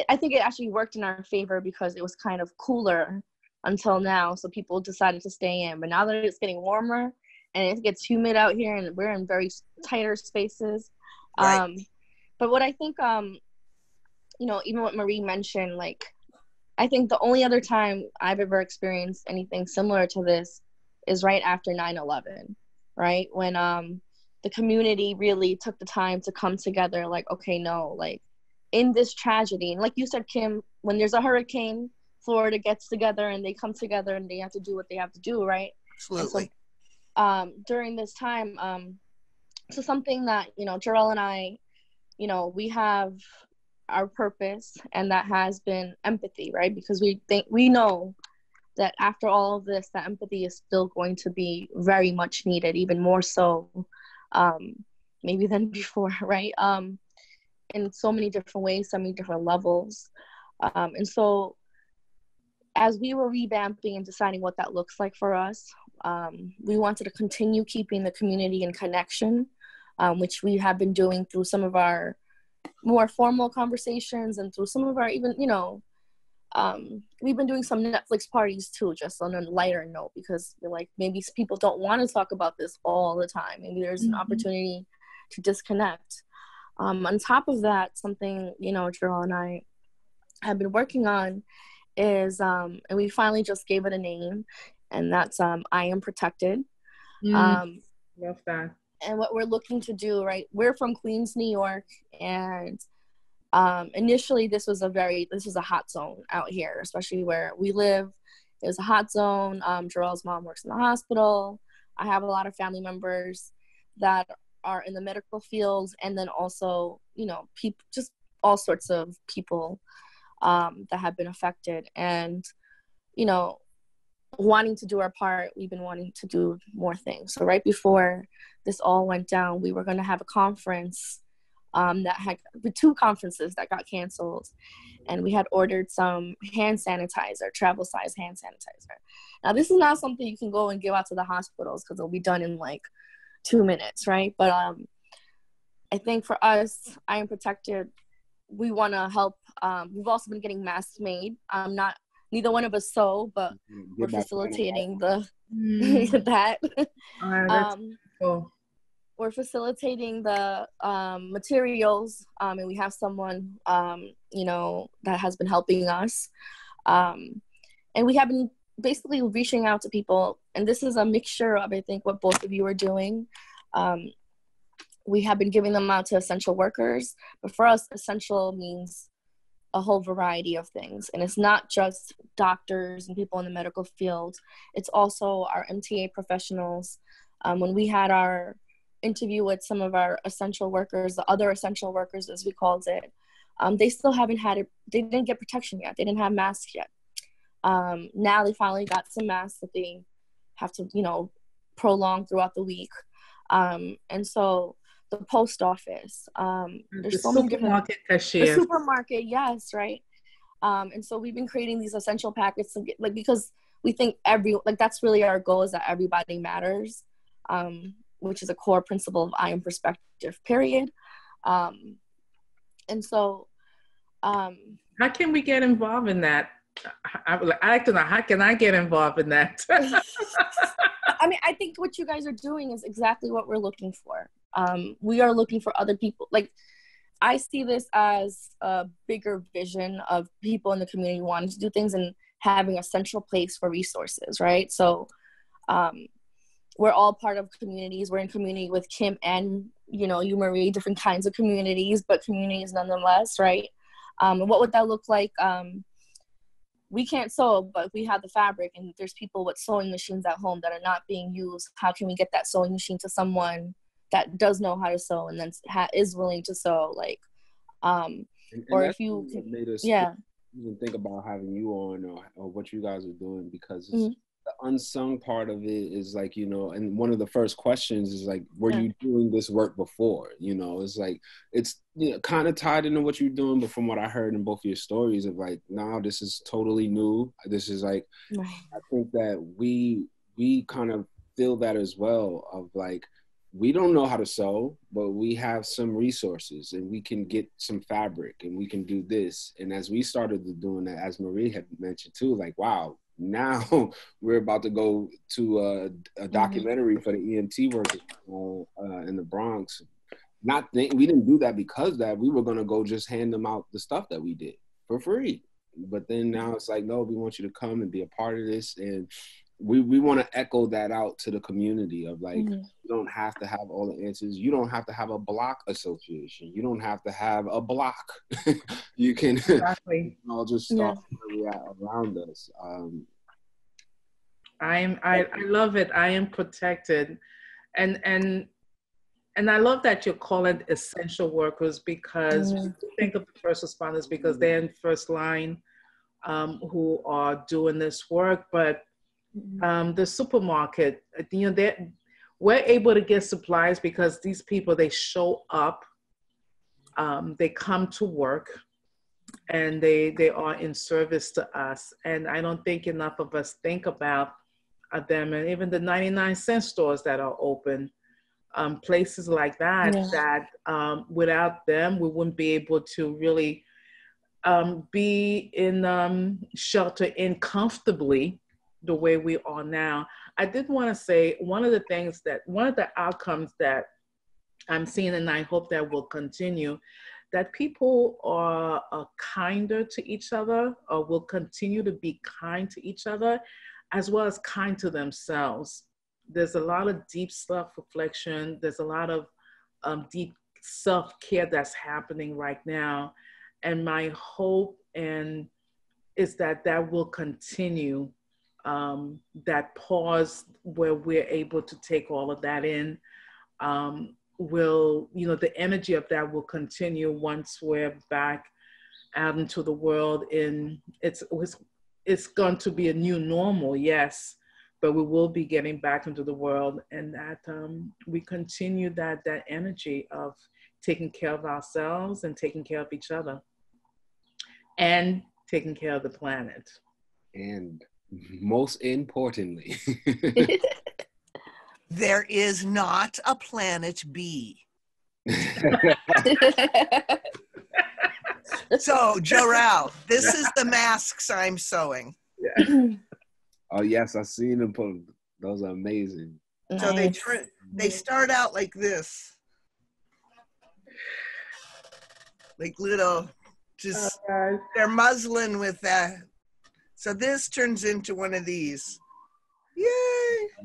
I think it actually worked in our favor because it was kind of cooler until now. So people decided to stay in. But now that it's getting warmer, and it gets humid out here and we're in very tighter spaces. Right. um but what i think um you know even what marie mentioned like i think the only other time i've ever experienced anything similar to this is right after 9-11 right? When um the community really took the time to come together like okay no like in this tragedy and like you said kim when there's a hurricane florida gets together and they come together and they have to do what they have to do right? Absolutely um, during this time. Um, so something that you know, Jarrell and I, you know, we have our purpose, and that has been empathy, right? Because we think we know that after all of this, that empathy is still going to be very much needed, even more so, um, maybe than before, right? Um, in so many different ways, so many different levels, um, and so as we were revamping and deciding what that looks like for us, um, we wanted to continue keeping the community in connection, um, which we have been doing through some of our more formal conversations and through some of our even, you know, um, we've been doing some Netflix parties too, just on a lighter note, because like maybe people don't want to talk about this all the time. Maybe there's mm-hmm. an opportunity to disconnect. Um, on top of that, something you know, Jarrell and I have been working on is, um, and we finally just gave it a name, and that's um, I am protected. Mm, um, love that. And what we're looking to do, right? We're from Queens, New York, and um, initially this was a very this was a hot zone out here, especially where we live. It was a hot zone. Um, Jarrell's mom works in the hospital. I have a lot of family members that are in the medical field, and then also, you know, people just all sorts of people um, that have been affected. And, you know, wanting to do our part, we've been wanting to do more things. So right before this all went down, we were going to have a conference um, that had two conferences that got canceled, and we had ordered some hand sanitizer, travel size hand sanitizer. Now, this is not something you can go and give out to the hospitals because it'll be done in like two minutes, right? But um, I think for us, I am protected. We want to help. Um, we've also been getting masks made. I'm not neither one of us sew, but we're facilitating the mm. that. um, cool. We're facilitating the um, materials, um, and we have someone, um, you know, that has been helping us. Um, and we have been basically reaching out to people, and this is a mixture of, I think, what both of you are doing. Um, we have been giving them out to essential workers, but for us, essential means a whole variety of things. And it's not just doctors and people in the medical field, it's also our MTA professionals. Um, when we had our interview with some of our essential workers, the other essential workers, as we called it, um, they still haven't had it, they didn't get protection yet, they didn't have masks yet. Um, now they finally got some masks that they have to, you know, prolong throughout the week. Um, and so the post office. Um, there's the so many different cashier. The supermarket, yes, right. Um, and so we've been creating these essential packets, to get, like because we think every like that's really our goal is that everybody matters, um, which is a core principle of I am perspective. Period. Um, and so, um, how can we get involved in that? I, I like to know how can I get involved in that. I mean, I think what you guys are doing is exactly what we're looking for um, we are looking for other people like i see this as a bigger vision of people in the community wanting to do things and having a central place for resources right? So um, we're all part of communities. We're in community with kim and you know you marie different kinds of communities but communities nonetheless right? Um, what would that look like? Um, we can't sew, but we have the fabric and there's people with sewing machines at home that are not being used. How can we get that sewing machine to someone that does know how to sew and then ha- is willing to sew like um and, and or if you made us yeah even think about having you on or, or what you guys are doing because mm-hmm. the unsung part of it is like you know and one of the first questions is like were yeah. you doing this work before you know it's like it's you know, kind of tied into what you're doing but from what i heard in both of your stories of like now this is totally new this is like right. i think that we we kind of feel that as well of like we don't know how to sew, but we have some resources and we can get some fabric and we can do this. And as we started doing that, as Marie had mentioned too, like, wow, now we're about to go to a, a mm-hmm. documentary mm-hmm. for the EMT workers uh, uh, in the Bronx. Not think we didn't do that because that we were gonna go just hand them out the stuff that we did for free. But then now it's like, no, we want you to come and be a part of this. And we we want to echo that out to the community of like mm-hmm. you don't have to have all the answers you don't have to have a block association you don't have to have a block you can exactly. all just start yeah. around us um, i'm I, I love it i am protected and and and I love that you call it essential workers because mm-hmm. think of the first responders because they're in first line um, who are doing this work, but Mm-hmm. um, the supermarket, you know, they we're able to get supplies because these people they show up, um, they come to work, and they they are in service to us. And I don't think enough of us think about uh, them, and even the ninety nine cent stores that are open. Um, places like that yeah. that um, without them we wouldn't be able to really um, be in um, shelter in comfortably the way we are now. I did want to say one of the things that one of the outcomes that I'm seeing, and I hope that will continue, that people are, are kinder to each other or will continue to be kind to each other as well as kind to themselves. There's a lot of deep self reflection, there's a lot of um, deep self care that's happening right now. And my hope and is that that will continue um, that pause where we're able to take all of that in um, will, you know, the energy of that will continue once we're back out into the world. In it's it's, it's going to be a new normal, yes, but we will be getting back into the world, and that um, we continue that that energy of taking care of ourselves and taking care of each other and taking care of the planet. And most importantly, there is not a planet B. so, Jorel, this is the masks I'm sewing. Yeah. oh yes, I've seen them put. Those are amazing. Nice. So they tr- they start out like this, like little, just oh, they're muslin with that. So this turns into one of these. Yay!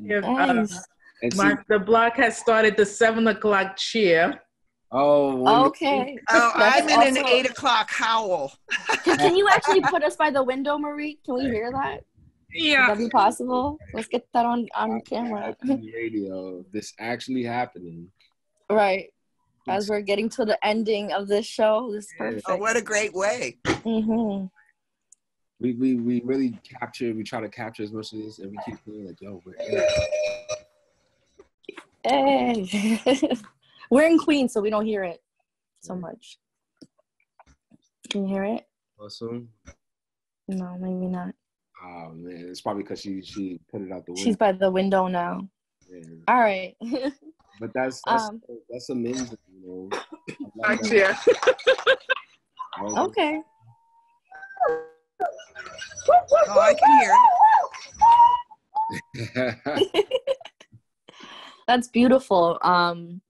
Yeah, nice. uh, my, the block has started the seven o'clock cheer. Oh, okay. Oh, I'm in also... an eight o'clock howl. can, can, you actually put us by the window, Marie? Can we hear that? Yeah. Would that be possible? Let's get that on on camera. radio. This actually happening. Right. As we're getting to the ending of this show, this is perfect. Oh, what a great way. Mm-hmm. We, we we really capture. We try to capture as much of this, and we keep feeling like, yo, we're. Hey. We're in Queens, so we don't hear it so much. Can you hear it? Awesome. No, maybe not. Oh man, it's probably because she she put it out the window. She's by the window now. Yeah. All right. but that's that's, um, that's amazing, you know. Yeah. okay. Oh, I can hear. that's beautiful. Um,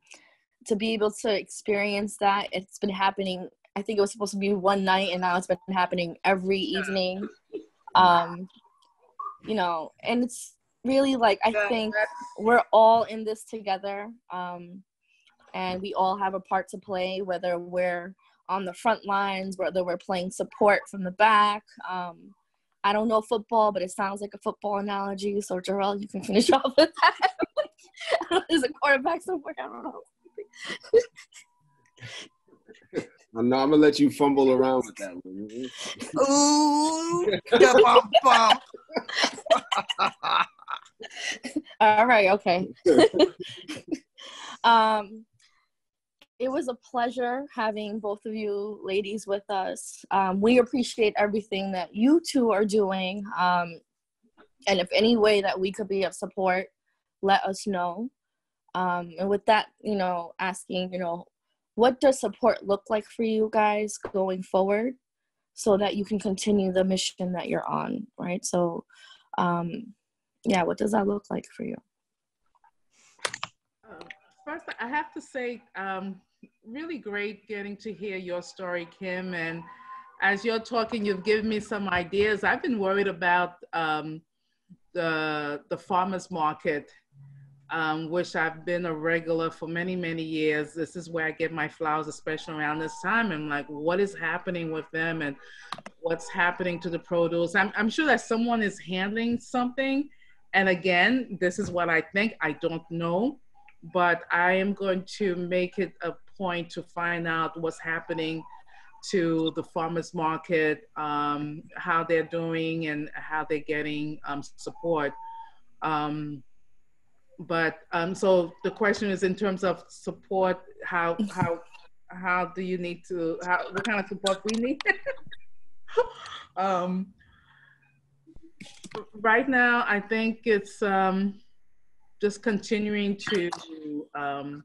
to be able to experience that it's been happening. I think it was supposed to be one night and now it's been happening every evening. Um you know and it's really like i think we're all in this together. Um and we all have a part to play whether we're on the front lines whether we're playing support from the back um i don't know football but it sounds like a football analogy so Jorel, you can finish off with that there's a quarterback somewhere i don't know I'm, not, I'm gonna let you fumble around with that one. Ooh, bump, bump. All right, okay. um, it was a pleasure having both of you ladies with us. Um, we appreciate everything that you two are doing. Um, and if any way that we could be of support, let us know. Um, and with that, you know, asking, you know, what does support look like for you guys going forward so that you can continue the mission that you're on, right? So, um, yeah, what does that look like for you? First, I have to say, um, really great getting to hear your story, Kim. And as you're talking, you've given me some ideas. I've been worried about um, the the farmers market um, which I've been a regular for many, many years. This is where I get my flowers, especially around this time. I'm like, what is happening with them and what's happening to the produce? I'm, I'm sure that someone is handling something. And again, this is what I think. I don't know, but I am going to make it a point to find out what's happening to the farmers market, um, how they're doing and how they're getting um, support. Um, but um, so the question is in terms of support, how how how do you need to how what kind of support we need? um, right now, I think it's um, just continuing to um,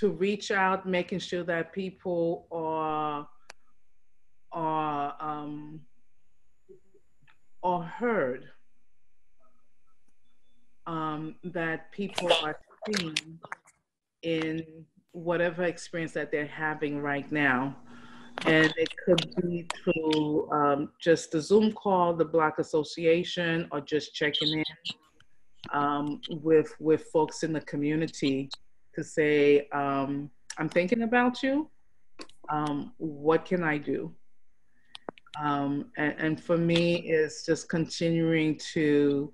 to reach out, making sure that people are are um, are heard um, that people are seen in whatever experience that they're having right now. And it could be through um, just the Zoom call, the Black Association, or just checking in um, with with folks in the community to say, um, "I'm thinking about you. Um, what can I do?" Um, and, and for me, it's just continuing to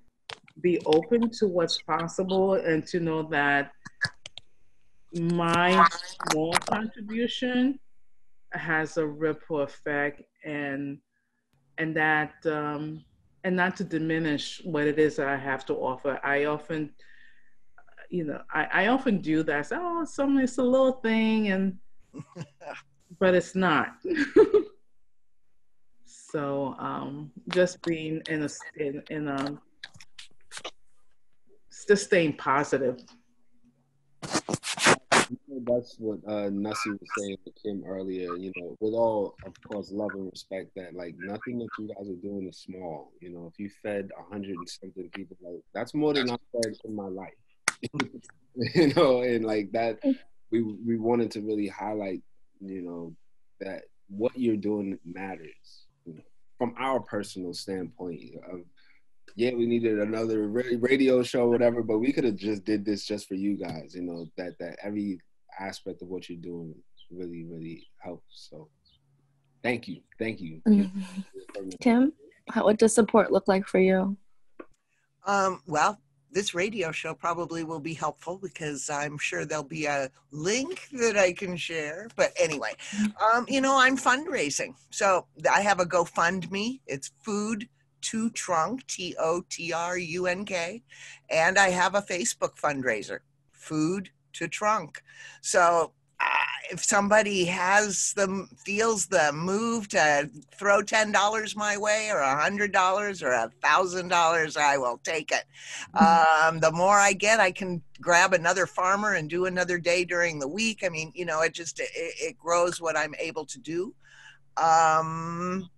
be open to what's possible and to know that my small contribution has a ripple effect and and that um, and not to diminish what it is that I have to offer. I often you know, I, I often do that. Say, oh, it's some it's a little thing, and but it's not. so um, just being in a in, in a just staying positive. That's what uh, Nussie was saying to Kim earlier. You know, with all, of course, love and respect, that like nothing that you guys are doing is small. You know, if you fed a hundred and something people, like that's more than I've fed in my life. you know, and like that, we we wanted to really highlight, you know, that what you're doing matters. You know, from our personal standpoint of yeah, we needed another radio show, whatever, but we could have just did this just for you guys. You know that that every aspect of what you're doing really, really helps. So, thank you, thank you, mm-hmm. Tim. How, what does support look like for you? Um, well, this radio show probably will be helpful because I'm sure there'll be a link that I can share. But anyway, mm-hmm. um, you know, I'm fundraising. So I have a GoFundMe. It's food to trunk, T O T R U N K. And I have a Facebook fundraiser, Food to Trunk. So uh, if somebody has the feels the move to throw $10 my way or a $100 or a $1,000, I will take it. Mm-hmm. Um, the more I get, I can grab another farmer and do another day during the week. I mean, you know, it just, it, it grows what I'm able to do. Um,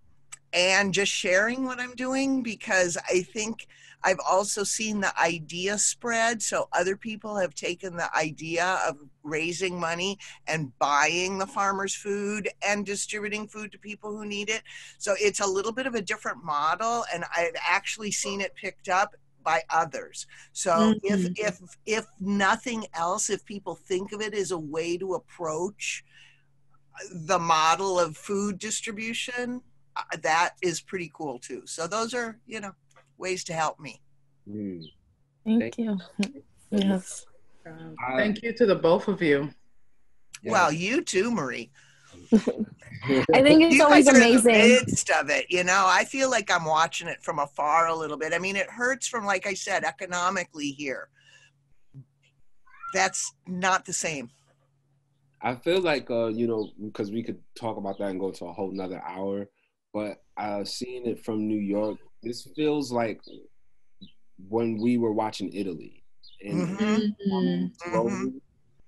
and just sharing what I'm doing because I think I've also seen the idea spread. So other people have taken the idea of raising money and buying the farmer's food and distributing food to people who need it. So it's a little bit of a different model, and I've actually seen it picked up by others. So mm-hmm. if if if nothing else, if people think of it as a way to approach the model of food distribution, that is pretty cool too. So those are, you know, ways to help me. Mm. Thank, thank, you. Yes. Um, thank you to the both of you. Yeah. Well, you too, Marie. I think it's you always amazing. In the midst of it, you know, I feel like I'm watching it from afar a little bit. I mean, it hurts from, like I said, economically here. That's not the same. I feel like, uh, you know, because we could talk about that and go to a whole nother hour but uh, seeing it from New York, this feels like when we were watching Italy. And, mm-hmm. mm-hmm.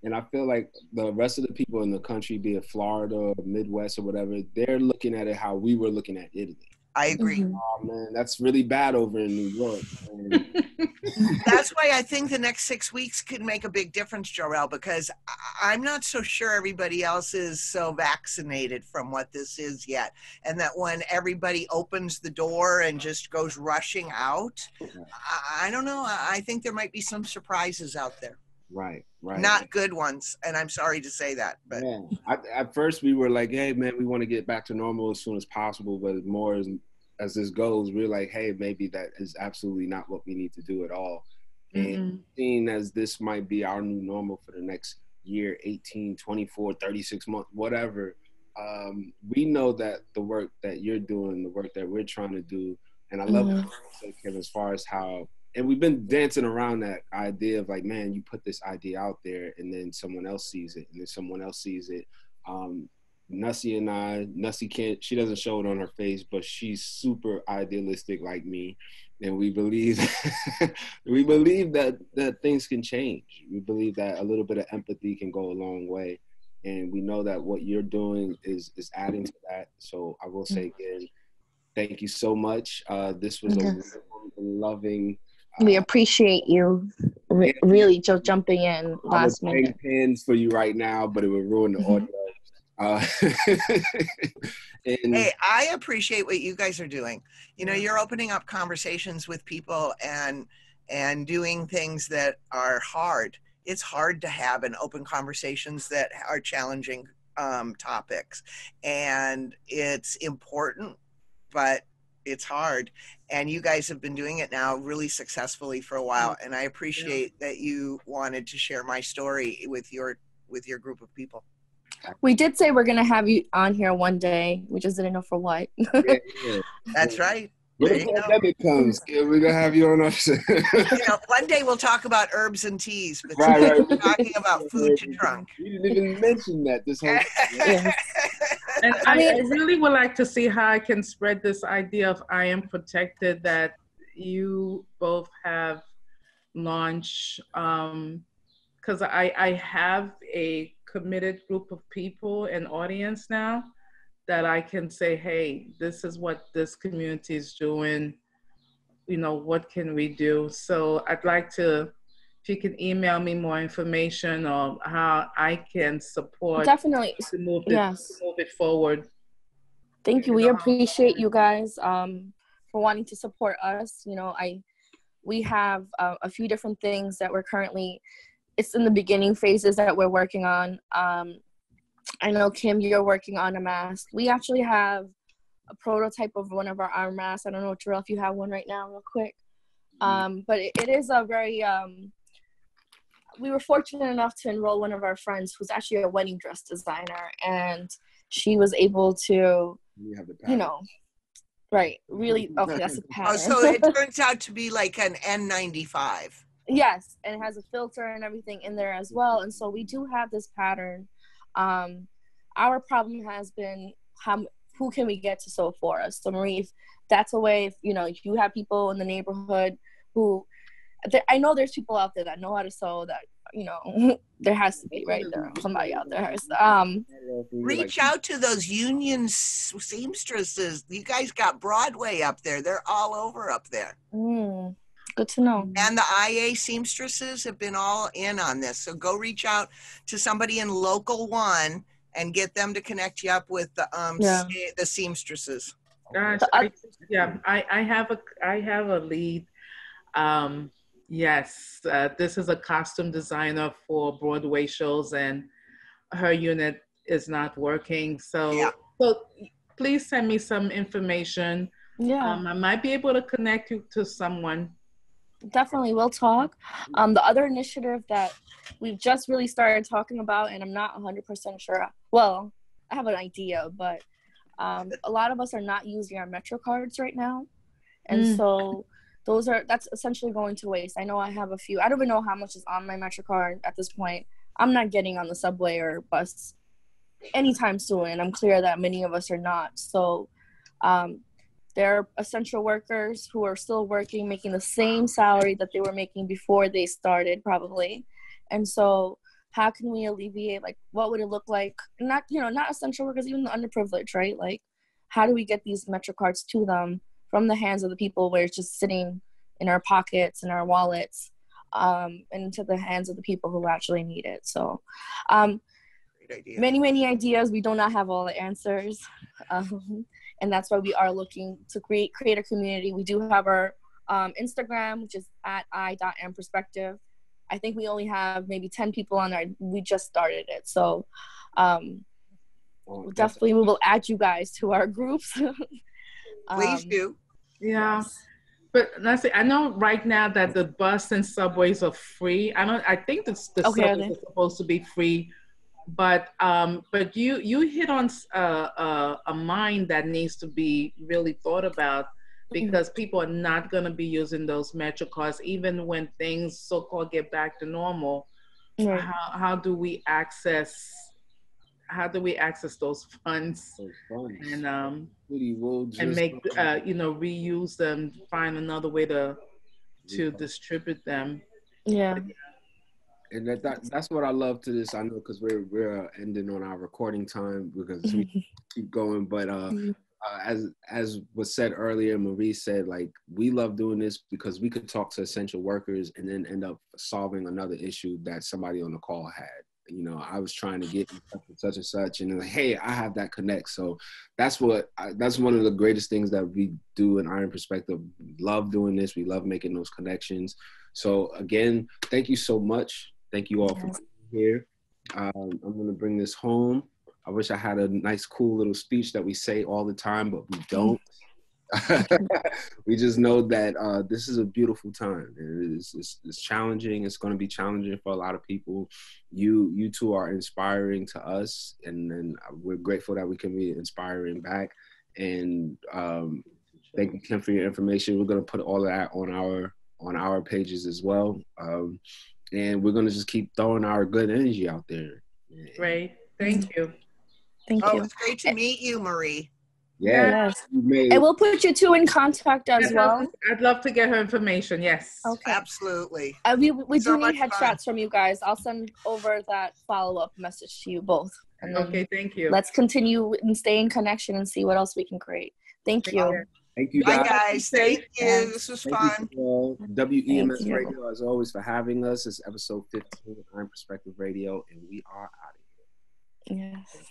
and I feel like the rest of the people in the country, be it Florida, Midwest, or whatever, they're looking at it how we were looking at Italy. I agree. Mm-hmm. Oh man, that's really bad over in New York. that's why I think the next six weeks could make a big difference, Jorel, because I'm not so sure everybody else is so vaccinated from what this is yet. And that when everybody opens the door and just goes rushing out, I, I don't know. I think there might be some surprises out there. Right, right. Not good ones, and I'm sorry to say that. But man, I, at first we were like, "Hey, man, we want to get back to normal as soon as possible." But more as, as this goes, we're like, "Hey, maybe that is absolutely not what we need to do at all." Mm-hmm. And seeing as this might be our new normal for the next year, 18, 24, 36 months, whatever, um, we know that the work that you're doing, the work that we're trying to do, and I love mm-hmm. as far as how and we've been dancing around that idea of like, man, you put this idea out there, and then someone else sees it, and then someone else sees it. Um, Nussie and I, Nussie can't, she doesn't show it on her face, but she's super idealistic like me, and we believe, we believe that that things can change. We believe that a little bit of empathy can go a long way, and we know that what you're doing is is adding to that. So I will say again, thank you so much. Uh, this was a loving we appreciate you re- really just jumping in last minute. pins for you right now, but it would ruin the mm-hmm. audio. Uh, and, hey, I appreciate what you guys are doing. You know, you're opening up conversations with people and and doing things that are hard. It's hard to have an open conversations that are challenging um, topics, and it's important, but it's hard and you guys have been doing it now really successfully for a while and i appreciate yeah. that you wanted to share my story with your with your group of people we did say we're going to have you on here one day we just didn't know for what that's right When the you go. pandemic comes, yeah, we're gonna have you on our show. you know, one day we'll talk about herbs and teas, but Right, today right. we're talking about food to trunk. You didn't even mention that this whole. Yeah. And I I, I, really would like to see how I can spread this idea of I am protected that you both have launched. Um, because I, I have a committed group of people and audience now that I can say, hey, this is what this community is doing. You know, what can we do? So I'd like to, if you can email me more information on how I can support Definitely. to move it, Yes. to move it forward. Thank you. We appreciate you guys um, for wanting to support us. You know, I we have uh, a few different things that we're currently. It's in the beginning phases that we're working on. Um, I know Kim, you're working on a mask. We actually have a prototype of one of our arm masks. I don't know, Terrell, if you have one right now, real quick. Um, but it, it is a very. Um, we were fortunate enough to enroll one of our friends who's actually a wedding dress designer, and she was able to You you know, right? Really, okay, that's a pattern. Oh, so it turns out to be like an N95. Yes, and it has a filter and everything in there as well. And so we do have this pattern. Um, our problem has been how who can we get to sew for us? So Marie, if that's a way. If you know, if you have people in the neighborhood who, I know there's people out there that know how to sew. That you know, there has to be right there somebody out there. Has, um, Reach out to those union seamstresses. You guys got Broadway up there. They're all over up there. mm, good to know. And the IA seamstresses have been all in on this. So go reach out to somebody in local one and get them to connect you up with the um Yeah. se- the seamstresses. Gosh, I, yeah, I, I have a I have a lead. Um, yes, uh, this is a costume designer for Broadway shows, and her unit is not working. So, Yeah. so please send me some information. Yeah. Um, I might be able to connect you to someone. Definitely we'll talk. Um, the other initiative that we've just really started talking about and i'm not 100% sure well i have an idea but um, a lot of us are not using our metro cards right now. And Mm. so those are that's essentially going to waste. I know i have a few i don't even know how much is on my metro card at this point. I'm not getting on the subway or bus anytime soon and i'm clear that many of us are not. So um, there are essential workers who are still working, making the same salary that they were making before they started, probably. And so, how can we alleviate? Like, what would it look like? Not, you know, not essential workers, even the underprivileged, right? Like, how do we get these Metro cards to them from the hands of the people where it's just sitting in our pockets and our wallets, um, into the hands of the people who actually need it? So, um, many many ideas we do not have all the answers um, and that's why we are looking to create create a community we do have our um, instagram which is at i.m perspective i think we only have maybe 10 people on there we just started it so um, Oh, definitely we will add you guys to our groups Please Um, do. Yeah. yes. But let's see. I know right now that the bus and subways are free. I don't. I think the, the Okay, subways they? are supposed to be free, but um, but you you hit on s- uh, uh, a mind that needs to be really thought about because people are not going to be using those metro cards even when things so-called get back to normal. Right. How how do we access? How do we access those funds So fun. and um City and make uh you know reuse them? Find another way to to distribute them. yeah and that, that that's what I love to this. I know because we're we're uh, ending on our recording time because we keep going, but uh, Mhm. uh, as as was said earlier, Marie said like we love doing this because we could talk to essential workers and then end up solving another issue that somebody on the call had. You know, I was trying to get such and such, and like, hey, I have that connect. So that's what I, that's one of the greatest things that we do in I Am Perspective. Love doing this. We love making those connections. So again, thank you so much. Thank you all for being here. Um, I'm gonna bring this home. I wish I had a nice, cool little speech that we say all the time, but we don't. we just know that uh, this is a beautiful time. It is, it's, it's challenging. It's going to be challenging for a lot of people. You, you two are inspiring to us, and, and we're grateful that we can be inspiring back. And um, Thank you, Kim, for your information. We're gonna put all of that on our on our pages as well, um, and we're gonna just keep throwing our good energy out there. Great. Thank you. Thank Oh, you. it's great to meet you, Marie. Yeah, Yes. you And we'll put you two in contact as I'd well. love, I'd love to get her information. Yes. Okay. Absolutely. Uh, we we So do need much fun. headshots from you guys. I'll send over that follow up message to you both. And Okay. Thank you. let's continue and stay in connection and see what else we can create. Thank Thank you. you. Thank you, Bye, guys. guys. Thank you. This was Thank fun. you for WEMS Thank you. Radio, as always, for having us. It's episode 15 of I Am Perspective Radio, and we are out of here. Yes.